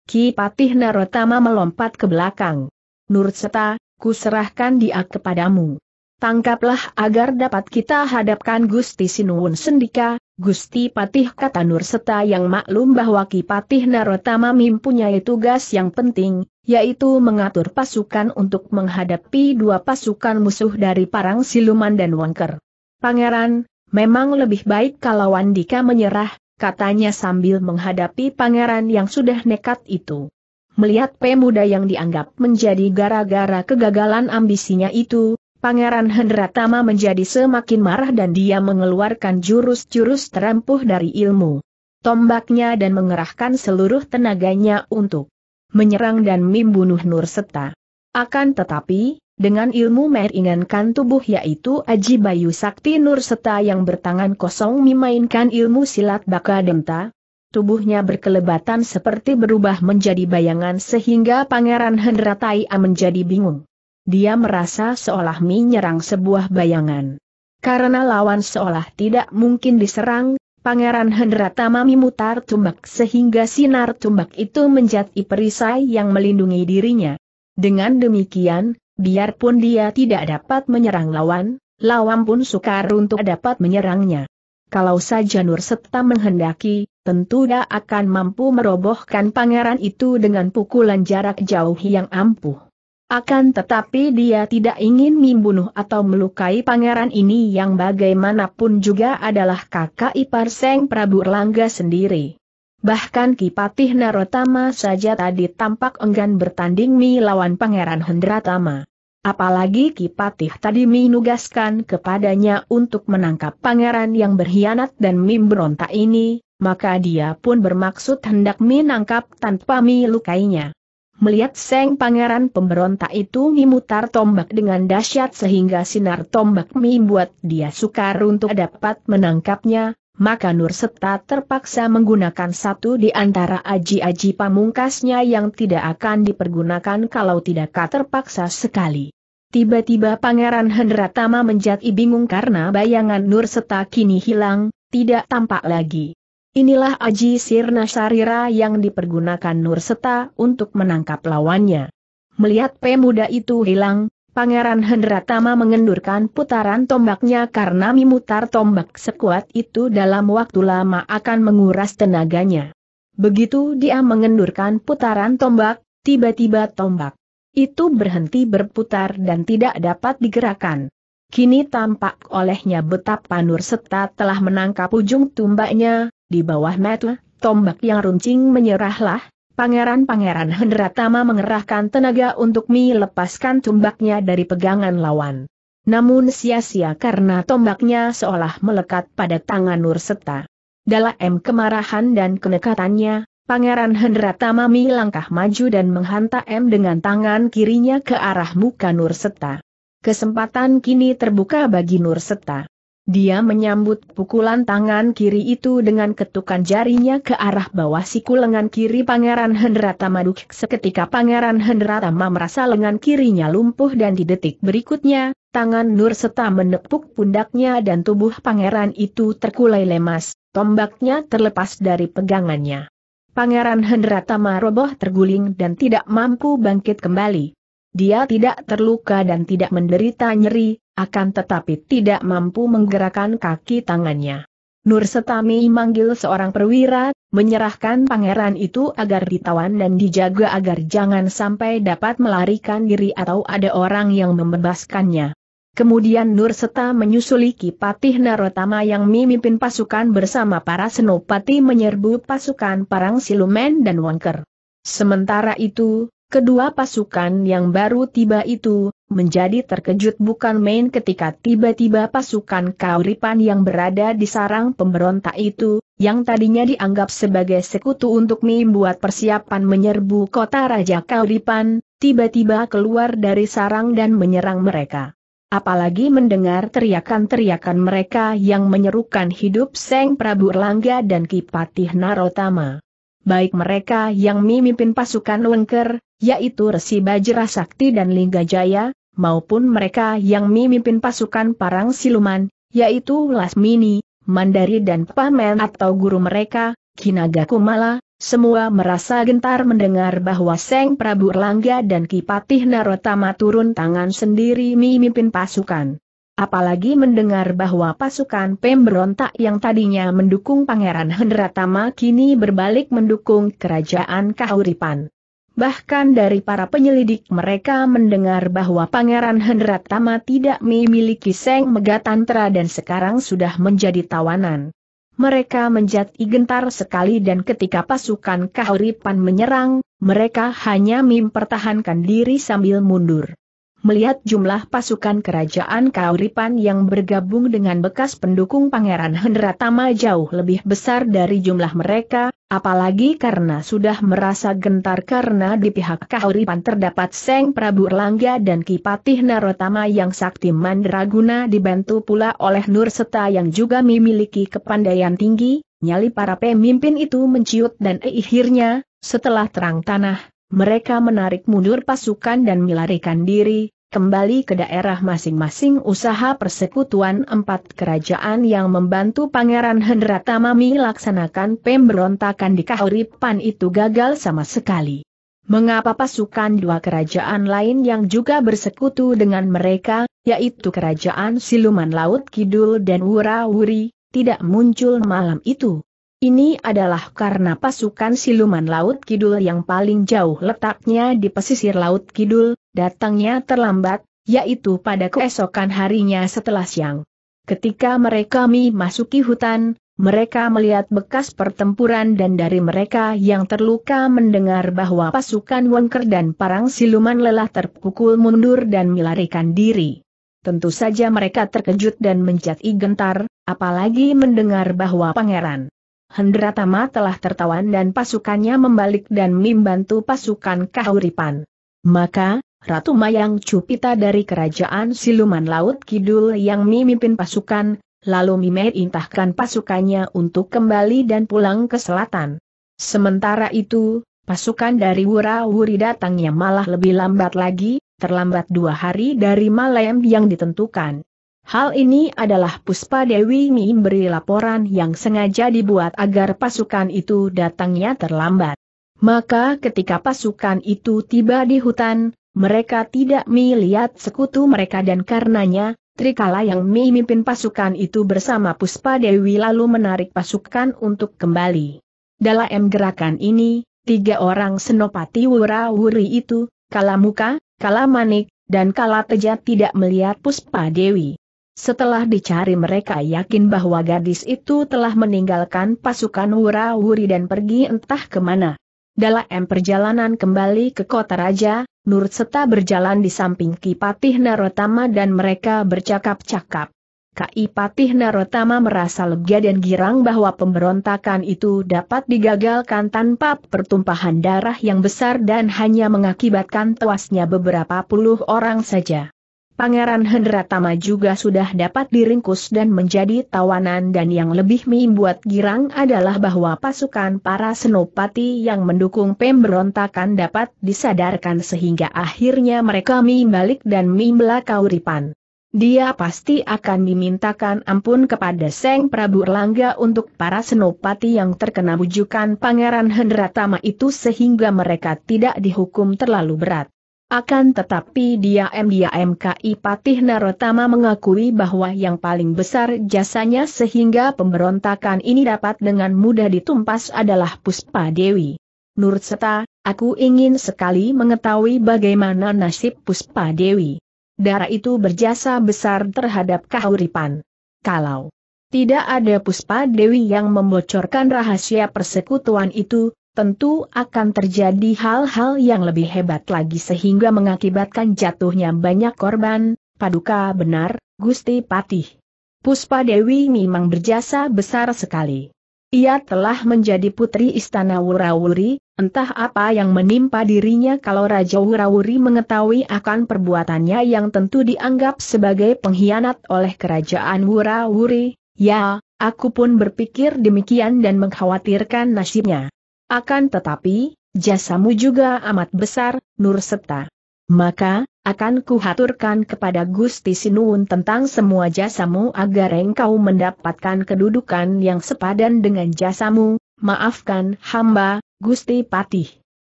A: Kipatih Narotama melompat ke belakang. Nurseta, kuserahkan dia kepadamu. Tangkaplah agar dapat kita hadapkan Gusti Sinuwun Sendika, Gusti Patih kata Nur Seta yang maklum bahwa Ki Patih Narotama mempunyai tugas yang penting, yaitu mengatur pasukan untuk menghadapi dua pasukan musuh dari Parang Siluman dan Wangker. Pangeran, memang lebih baik kalau Andika menyerah, katanya sambil menghadapi pangeran yang sudah nekat itu. Melihat pemuda yang dianggap menjadi gara-gara kegagalan ambisinya itu, Pangeran Hendratama menjadi semakin marah dan dia mengeluarkan jurus-jurus terampuh dari ilmu. Tombaknya dan mengerahkan seluruh tenaganya untuk menyerang dan membunuh Nur Seta. Akan tetapi, dengan ilmu meringankan tubuh yaitu Aji Bayu Sakti Nur Seta yang bertangan kosong memainkan ilmu silat Bakademta, tubuhnya berkelebatan seperti berubah menjadi bayangan sehingga Pangeran Hendratai menjadi bingung. Dia merasa seolah menyerang sebuah bayangan. Karena lawan seolah tidak mungkin diserang, Pangeran Hendratama memutar tumbak sehingga sinar tumbak itu menjadi perisai yang melindungi dirinya. Dengan demikian, biarpun dia tidak dapat menyerang lawan, lawan pun sukar untuk dapat menyerangnya. Kalau saja Nur Seta menghendaki, tentu dia akan mampu merobohkan pangeran itu dengan pukulan jarak jauh yang ampuh. Akan tetapi dia tidak ingin membunuh atau melukai pangeran ini yang bagaimanapun juga adalah kakak ipar Seng Prabu Erlangga sendiri. Bahkan Kipatih Narotama saja tadi tampak enggan bertanding melawan Pangeran Hendratama. Apalagi Kipatih tadi menugaskan kepadanya untuk menangkap pangeran yang berkhianat dan memberontak ini, maka dia pun bermaksud hendak menangkap tanpa melukainya. Melihat Seng Pangeran pemberontak itu memutar tombak dengan dahsyat sehingga sinar tombak membuat dia sukar untuk dapat menangkapnya, maka Nur Seta terpaksa menggunakan satu di antara aji-aji pamungkasnya yang tidak akan dipergunakan kalau tidak terpaksa sekali. Tiba-tiba Pangeran Hendratama menjadi bingung karena bayangan Nur Seta kini hilang, tidak tampak lagi. Inilah Aji Sirna Sarira yang dipergunakan Nur Seta untuk menangkap lawannya. Melihat pemuda itu hilang, Pangeran Hendratama mengendurkan putaran tombaknya karena memutar tombak sekuat itu dalam waktu lama akan menguras tenaganya. Begitu dia mengendurkan putaran tombak, tiba-tiba tombak itu berhenti berputar dan tidak dapat digerakkan. Kini tampak olehnya betapa Nur Seta telah menangkap ujung tumbaknya, di bawah mata, tombak yang runcing menyerahlah, Pangeran-Pangeran Hendratama mengerahkan tenaga untuk melepaskan tombaknya dari pegangan lawan. Namun sia-sia karena tombaknya seolah melekat pada tangan Nurseta. Dalam kemarahan dan kenekatannya, Pangeran Hendratama melangkah maju dan menghantam M dengan tangan kirinya ke arah muka Nurseta. Kesempatan kini terbuka bagi Nurseta. Dia menyambut pukulan tangan kiri itu dengan ketukan jarinya ke arah bawah siku lengan kiri Pangeran Hendratama Duk. Seketika Pangeran Hendratama merasa lengan kirinya lumpuh dan di detik berikutnya, tangan Nur Seta menepuk pundaknya dan tubuh pangeran itu terkulai lemas, tombaknya terlepas dari pegangannya. Pangeran Hendratama roboh terguling dan tidak mampu bangkit kembali. Dia tidak terluka dan tidak menderita nyeri, akan tetapi tidak mampu menggerakkan kaki tangannya. Nur Setami manggil seorang perwira, menyerahkan pangeran itu agar ditawan dan dijaga agar jangan sampai dapat melarikan diri atau ada orang yang membebaskannya. Kemudian Nur Seta menyusuli Kipatih Narotama yang memimpin pasukan bersama para senopati menyerbu pasukan Parang Silumen dan Wangker. Sementara itu, kedua pasukan yang baru tiba itu, menjadi terkejut bukan main ketika tiba-tiba pasukan Kauripan yang berada di sarang pemberontak itu, yang tadinya dianggap sebagai sekutu untuk membuat persiapan menyerbu kota Raja Kauripan, tiba-tiba keluar dari sarang dan menyerang mereka. Apalagi mendengar teriakan-teriakan mereka yang menyerukan hidup Seng Prabu Erlangga dan Kipatih Narotama. Baik mereka yang memimpin pasukan Lengker, yaitu Resi Bajra Sakti dan Lingga Jaya, maupun mereka yang memimpin pasukan Parang Siluman, yaitu Lasmini, Mandari dan Pamen atau guru mereka, Kinaga Kumala, semua merasa gentar mendengar bahwa Seng Prabu Erlangga dan Kipatih Narotama turun tangan sendiri memimpin pasukan. Apalagi mendengar bahwa pasukan pemberontak yang tadinya mendukung Pangeran Hendratama kini berbalik mendukung kerajaan Kahuripan. Bahkan dari para penyelidik mereka mendengar bahwa Pangeran Hendratama tidak memiliki Seng Megatantra dan sekarang sudah menjadi tawanan. Mereka menjadi gentar sekali dan ketika pasukan Kahuripan menyerang, mereka hanya mempertahankan diri sambil mundur. Melihat jumlah pasukan kerajaan Kahuripan yang bergabung dengan bekas pendukung Pangeran Hendratama jauh lebih besar dari jumlah mereka, apalagi karena sudah merasa gentar karena di pihak Kahuripan terdapat Seng Prabu Erlangga dan Kipatih Narotama yang sakti mandraguna dibantu pula oleh Nur Seta yang juga memiliki kepandaian tinggi, nyali para pemimpin itu menciut dan akhirnya, setelah terang tanah, mereka menarik mundur pasukan dan melarikan diri, kembali ke daerah masing-masing usaha persekutuan empat kerajaan yang membantu Pangeran Hendratama melaksanakan pemberontakan di Kahuripan itu gagal sama sekali. Mengapa pasukan dua kerajaan lain yang juga bersekutu dengan mereka, yaitu kerajaan Siluman Laut Kidul dan Wura-Wuri, tidak muncul malam itu? Ini adalah karena pasukan siluman Laut Kidul yang paling jauh letaknya di pesisir Laut Kidul, datangnya terlambat, yaitu pada keesokan harinya setelah siang. Ketika mereka memasuki hutan, mereka melihat bekas pertempuran dan dari mereka yang terluka mendengar bahwa pasukan Wengker dan Parang Siluman lelah terpukul mundur dan melarikan diri. Tentu saja mereka terkejut dan menjadi gentar, apalagi mendengar bahwa Pangeran Hendratama telah tertawan dan pasukannya membalik dan membantu pasukan Kahuripan. Maka, Ratu Mayang Cupita dari Kerajaan Siluman Laut Kidul yang memimpin pasukan, lalu intahkan pasukannya untuk kembali dan pulang ke selatan. Sementara itu, pasukan dari Wura-Wuri datangnya malah lebih lambat lagi, terlambat dua hari dari malam yang ditentukan. Hal ini adalah Puspa Dewi memberi laporan yang sengaja dibuat agar pasukan itu datangnya terlambat. Maka ketika pasukan itu tiba di hutan, mereka tidak melihat sekutu mereka dan karenanya, Trikala yang memimpin pasukan itu bersama Puspa Dewi lalu menarik pasukan untuk kembali. Dalam gerakan ini, tiga orang senopati wura-wuri itu, Kalamuka, Kalamanik, dan Kalateja tidak melihat Puspa Dewi. Setelah dicari mereka yakin bahwa gadis itu telah meninggalkan pasukan Wura-Wuri dan pergi entah ke mana. Dalam perjalanan kembali ke kota raja, Nur Seta berjalan di samping Kipatih Narotama dan mereka bercakap-cakap. Kaipatih Narotama merasa lega dan girang bahwa pemberontakan itu dapat digagalkan tanpa pertumpahan darah yang besar dan hanya mengakibatkan tewasnya beberapa puluh orang saja. Pangeran Hendratama juga sudah dapat diringkus dan menjadi tawanan dan yang lebih membuat girang adalah bahwa pasukan para senopati yang mendukung pemberontakan dapat disadarkan sehingga akhirnya mereka membalik dan membelah kauripan. dia pasti akan dimintakan ampun kepada Seng Prabu Erlangga untuk para senopati yang terkena bujukan Pangeran Hendratama itu sehingga mereka tidak dihukum terlalu berat. Akan tetapi dia MDA MKI Patih Narotama mengakui bahwa yang paling besar jasanya sehingga pemberontakan ini dapat dengan mudah ditumpas adalah Puspa Dewi. Nurseta, aku ingin sekali mengetahui bagaimana nasib Puspa Dewi darah itu berjasa besar terhadap kahuripan. Kalau tidak ada Puspa Dewi yang membocorkan rahasia persekutuan itu, tentu akan terjadi hal-hal yang lebih hebat lagi sehingga mengakibatkan jatuhnya banyak korban, paduka benar, Gusti Patih. Puspa Dewi memang berjasa besar sekali. Ia telah menjadi putri istana Wurawuri, Entah apa yang menimpa dirinya kalau Raja Wurawuri mengetahui akan perbuatannya yang tentu dianggap sebagai pengkhianat oleh kerajaan Wurawuri, ya, aku pun berpikir demikian dan mengkhawatirkan nasibnya. Akan tetapi, jasamu juga amat besar, Nur Seta. Maka, akan kuhaturkan kepada Gusti Sinuun tentang semua jasamu agar engkau mendapatkan kedudukan yang sepadan dengan jasamu, maafkan hamba, Gusti Patih.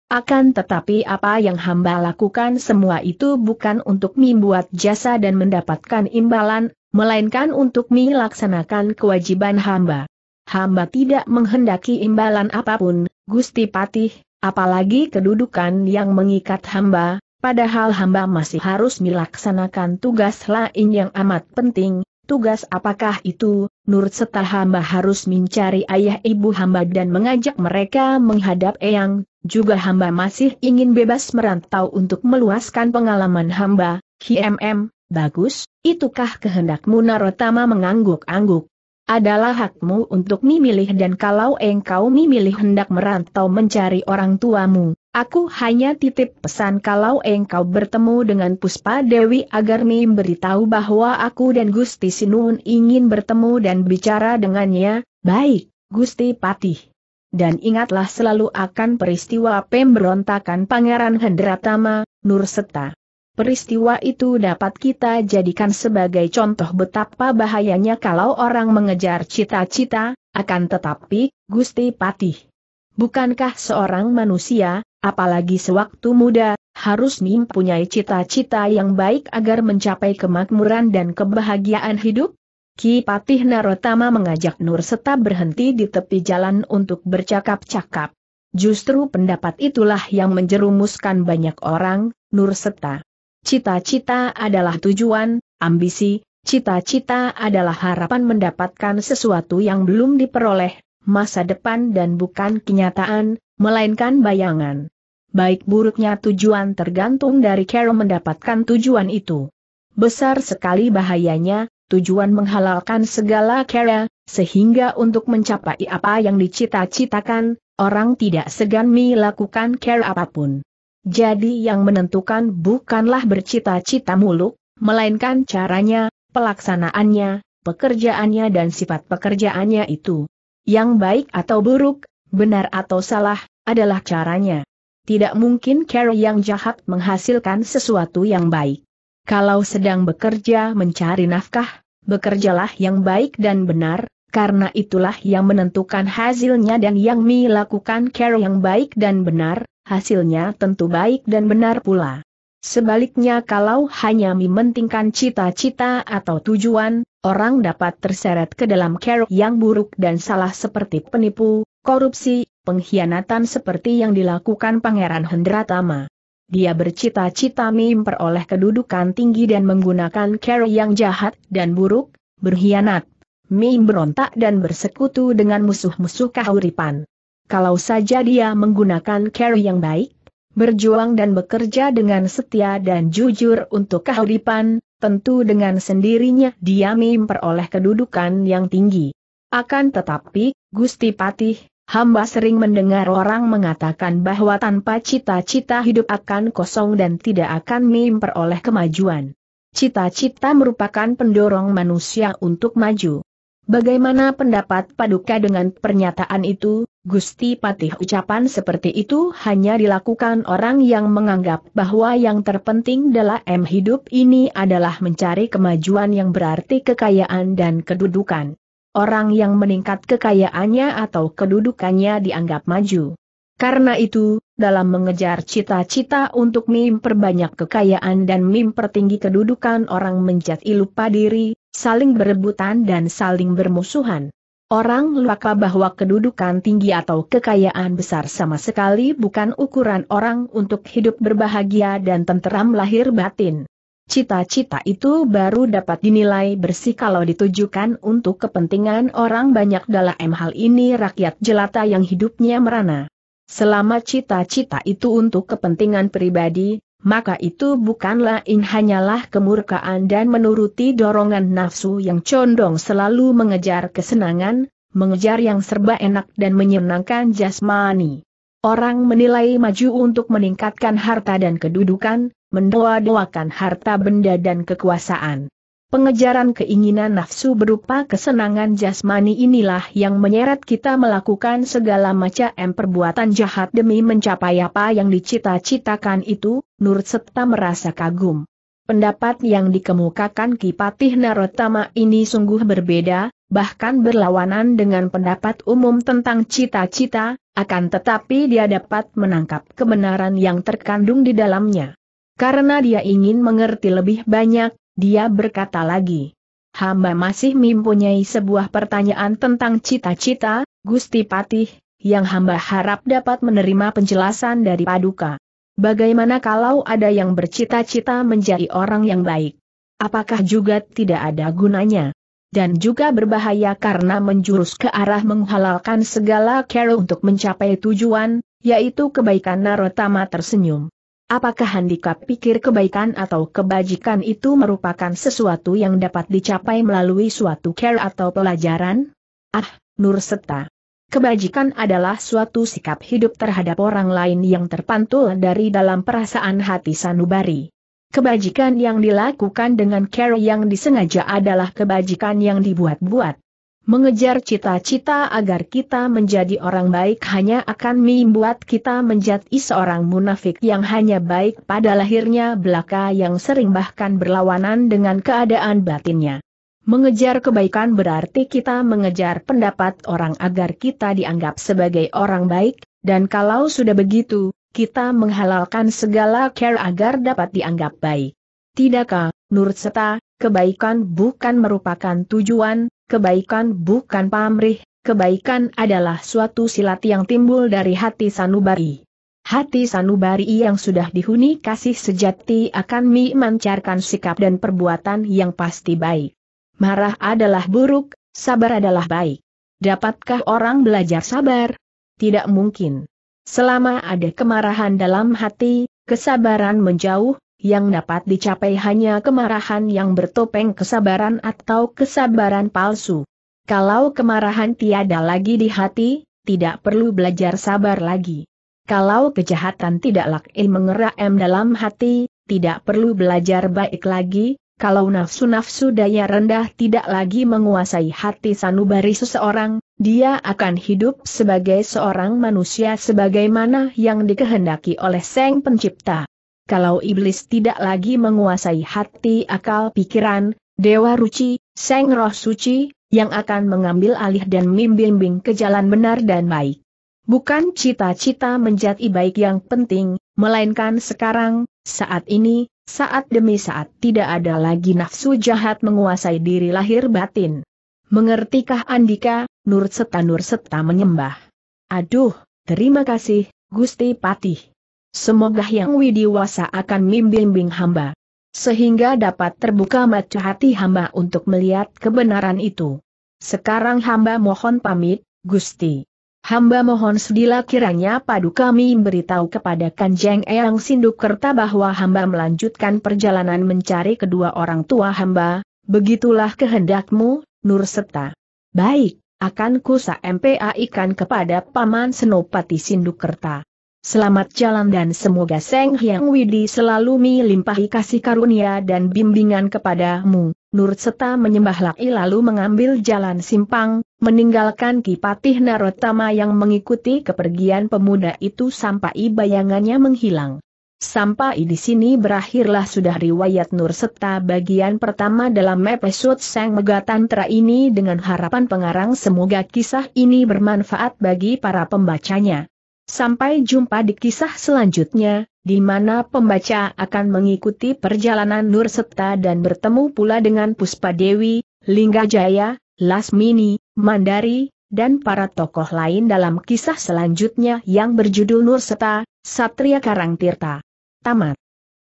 A: Akan tetapi apa yang hamba lakukan semua itu bukan untuk membuat jasa dan mendapatkan imbalan, melainkan untuk melaksanakan kewajiban hamba. Hamba tidak menghendaki imbalan apa pun, Gusti Patih, apalagi kedudukan yang mengikat hamba, padahal hamba masih harus melaksanakan tugas lain yang amat penting, Tugas apakah itu, Nur setelah hamba harus mencari ayah ibu hamba dan mengajak mereka menghadap Eyang, juga hamba masih ingin bebas merantau untuk meluaskan pengalaman hamba, HMM, bagus, itukah kehendakmu Narotama mengangguk-angguk. Adalah hakmu untuk memilih dan kalau engkau memilih hendak merantau mencari orang tuamu, Aku hanya titip pesan kalau engkau bertemu dengan Puspa Dewi agar memberitahu bahwa aku dan Gusti Sinun ingin bertemu dan bicara dengannya, baik, Gusti Patih. Dan ingatlah selalu akan peristiwa pemberontakan Pangeran Hendratama, Nurseta. Peristiwa itu dapat kita jadikan sebagai contoh betapa bahayanya kalau orang mengejar cita-cita, akan tetapi, Gusti Patih. Bukankah seorang manusia, apalagi sewaktu muda, harus mempunyai cita-cita yang baik agar mencapai kemakmuran dan kebahagiaan hidup? Ki Patih Narotama mengajak Nur Seta berhenti di tepi jalan untuk bercakap-cakap. Justru pendapat itulah yang menjerumuskan banyak orang, Nur Seta. Cita-cita adalah tujuan, ambisi, cita-cita adalah harapan mendapatkan sesuatu yang belum diperoleh, masa depan dan bukan kenyataan, melainkan bayangan baik buruknya tujuan tergantung dari cara mendapatkan tujuan itu. Besar sekali bahayanya, tujuan menghalalkan segala cara, sehingga untuk mencapai apa yang dicita-citakan, orang tidak segan melakukan cara apa pun. Jadi yang menentukan bukanlah bercita-cita muluk, melainkan caranya, pelaksanaannya, pekerjaannya dan sifat pekerjaannya itu. Yang baik atau buruk, benar atau salah, adalah caranya. Tidak mungkin cara yang jahat menghasilkan sesuatu yang baik. Kalau sedang bekerja mencari nafkah, bekerjalah yang baik dan benar, karena itulah yang menentukan hasilnya dan yang melakukan cara yang baik dan benar, hasilnya tentu baik dan benar pula. Sebaliknya kalau hanya mementingkan cita-cita atau tujuan, orang dapat terseret ke dalam cara yang buruk dan salah seperti penipu, korupsi, pengkhianatan seperti yang dilakukan Pangeran Hendratama. Dia bercita-cita memperoleh kedudukan tinggi dan menggunakan cara yang jahat dan buruk, berkhianat, memberontak dan bersekutu dengan musuh-musuh kahuripan. Kalau saja dia menggunakan cara yang baik, berjuang dan bekerja dengan setia dan jujur untuk kahuripan, tentu dengan sendirinya dia memperoleh kedudukan yang tinggi. Akan tetapi, Gusti Patih, Hamba sering mendengar orang mengatakan bahwa tanpa cita-cita hidup akan kosong dan tidak akan memperoleh kemajuan. Cita-cita merupakan pendorong manusia untuk maju. Bagaimana pendapat Paduka dengan pernyataan itu, Gusti Patih ucapan seperti itu hanya dilakukan orang yang menganggap bahwa yang terpenting dalam hidup ini adalah mencari kemajuan yang berarti kekayaan dan kedudukan. Orang yang meningkat kekayaannya atau kedudukannya dianggap maju. Karena itu, dalam mengejar cita-cita untuk memperbanyak kekayaan dan mempertinggi kedudukan orang menjadi lupa diri, saling berebutan dan saling bermusuhan. Orang lupa bahwa kedudukan tinggi atau kekayaan besar sama sekali bukan ukuran orang untuk hidup berbahagia dan tenteram lahir batin. Cita-cita itu baru dapat dinilai bersih kalau ditujukan untuk kepentingan orang banyak dalam hal ini rakyat jelata yang hidupnya merana. Selama cita-cita itu untuk kepentingan pribadi, maka itu bukanlah in hanyalah kemurkaan dan menuruti dorongan nafsu yang condong selalu mengejar kesenangan, mengejar yang serba enak dan menyenangkan jasmani. Orang menilai maju untuk meningkatkan harta dan kedudukan, mendoa-doakan harta benda dan kekuasaan. Pengejaran keinginan nafsu berupa kesenangan jasmani inilah yang menyeret kita melakukan segala macam perbuatan jahat demi mencapai apa yang dicita-citakan itu, Nur Seta merasa kagum. Pendapat yang dikemukakan Kipatih Narotama ini sungguh berbeda, bahkan berlawanan dengan pendapat umum tentang cita-cita, akan tetapi dia dapat menangkap kebenaran yang terkandung di dalamnya. Karena dia ingin mengerti lebih banyak, dia berkata lagi. Hamba masih mempunyai sebuah pertanyaan tentang cita-cita, Gusti Patih, yang hamba harap dapat menerima penjelasan dari Paduka. Bagaimana kalau ada yang bercita-cita menjadi orang yang baik? Apakah juga tidak ada gunanya? Dan juga berbahaya karena menjurus ke arah menghalalkan segala cara untuk mencapai tujuan, yaitu kebaikan Narotama tersenyum. Apakah handikap pikir kebaikan atau kebajikan itu merupakan sesuatu yang dapat dicapai melalui suatu care atau pelajaran? Ah, Nur Seta. Kebajikan adalah suatu sikap hidup terhadap orang lain yang terpantul dari dalam perasaan hati sanubari. Kebajikan yang dilakukan dengan care yang disengaja adalah kebajikan yang dibuat-buat. Mengejar cita-cita agar kita menjadi orang baik hanya akan membuat kita menjadi seorang munafik yang hanya baik pada lahirnya belaka yang sering bahkan berlawanan dengan keadaan batinnya. Mengejar kebaikan berarti kita mengejar pendapat orang agar kita dianggap sebagai orang baik, dan kalau sudah begitu, kita menghalalkan segala care agar dapat dianggap baik. Tidakkah, Nur Seta, kebaikan bukan merupakan tujuan, kebaikan bukan pamrih, kebaikan adalah suatu silat yang timbul dari hati sanubari. Hati sanubari yang sudah dihuni kasih sejati akan memancarkan sikap dan perbuatan yang pasti baik. Marah adalah buruk, sabar adalah baik. Dapatkah orang belajar sabar? Tidak mungkin. Selama ada kemarahan dalam hati, kesabaran menjauh, yang dapat dicapai hanya kemarahan yang bertopeng kesabaran atau kesabaran palsu. Kalau kemarahan tiada lagi di hati, tidak perlu belajar sabar lagi. Kalau kejahatan tidak lagi mengeram dalam hati, tidak perlu belajar baik lagi, kalau nafsu-nafsu daya rendah tidak lagi menguasai hati sanubari seseorang, dia akan hidup sebagai seorang manusia sebagaimana yang dikehendaki oleh Sang Pencipta kalau iblis tidak lagi menguasai hati akal pikiran, Dewa Ruci, Seng Roh Suci, yang akan mengambil alih dan membimbing ke jalan benar dan baik. Bukan cita-cita menjadi baik yang penting, melainkan sekarang, saat ini, saat demi saat tidak ada lagi nafsu jahat menguasai diri lahir batin. Mengertikah Andika, Nur Seta Nur Seta menyembah. Aduh, terima kasih, Gusti Patih. Semoga yang widiwasa akan membimbing hamba. Sehingga dapat terbuka mata hati hamba untuk melihat kebenaran itu. Sekarang hamba mohon pamit, Gusti. Hamba mohon sedila kiranya padu kami memberitahu kepada Kanjeng Eyang Sindukerta bahwa hamba melanjutkan perjalanan mencari kedua orang tua hamba, begitulah kehendakmu, Nur Seta. Baik, akan ku ikan kepada Paman Senopati Sindukerta. Selamat jalan dan semoga Seng Hyang Widi selalu melimpahi kasih karunia dan bimbingan kepadamu. Nur Seta menyembah laki lalu mengambil jalan simpang, meninggalkan Kipatih Narotama yang mengikuti kepergian pemuda itu sampai bayangannya menghilang. Sampai di sini berakhirlah sudah riwayat Nur Seta bagian pertama dalam episode Sang Megatantra ini dengan harapan pengarang semoga kisah ini bermanfaat bagi para pembacanya. Sampai jumpa di kisah selanjutnya, di mana pembaca akan mengikuti perjalanan Nur Seta dan bertemu pula dengan Puspa Dewi, Lingga Jaya, Lasmini, Mandari, dan para tokoh lain dalam kisah selanjutnya yang berjudul Nur Seta, Satria Karangtirta. Tamat.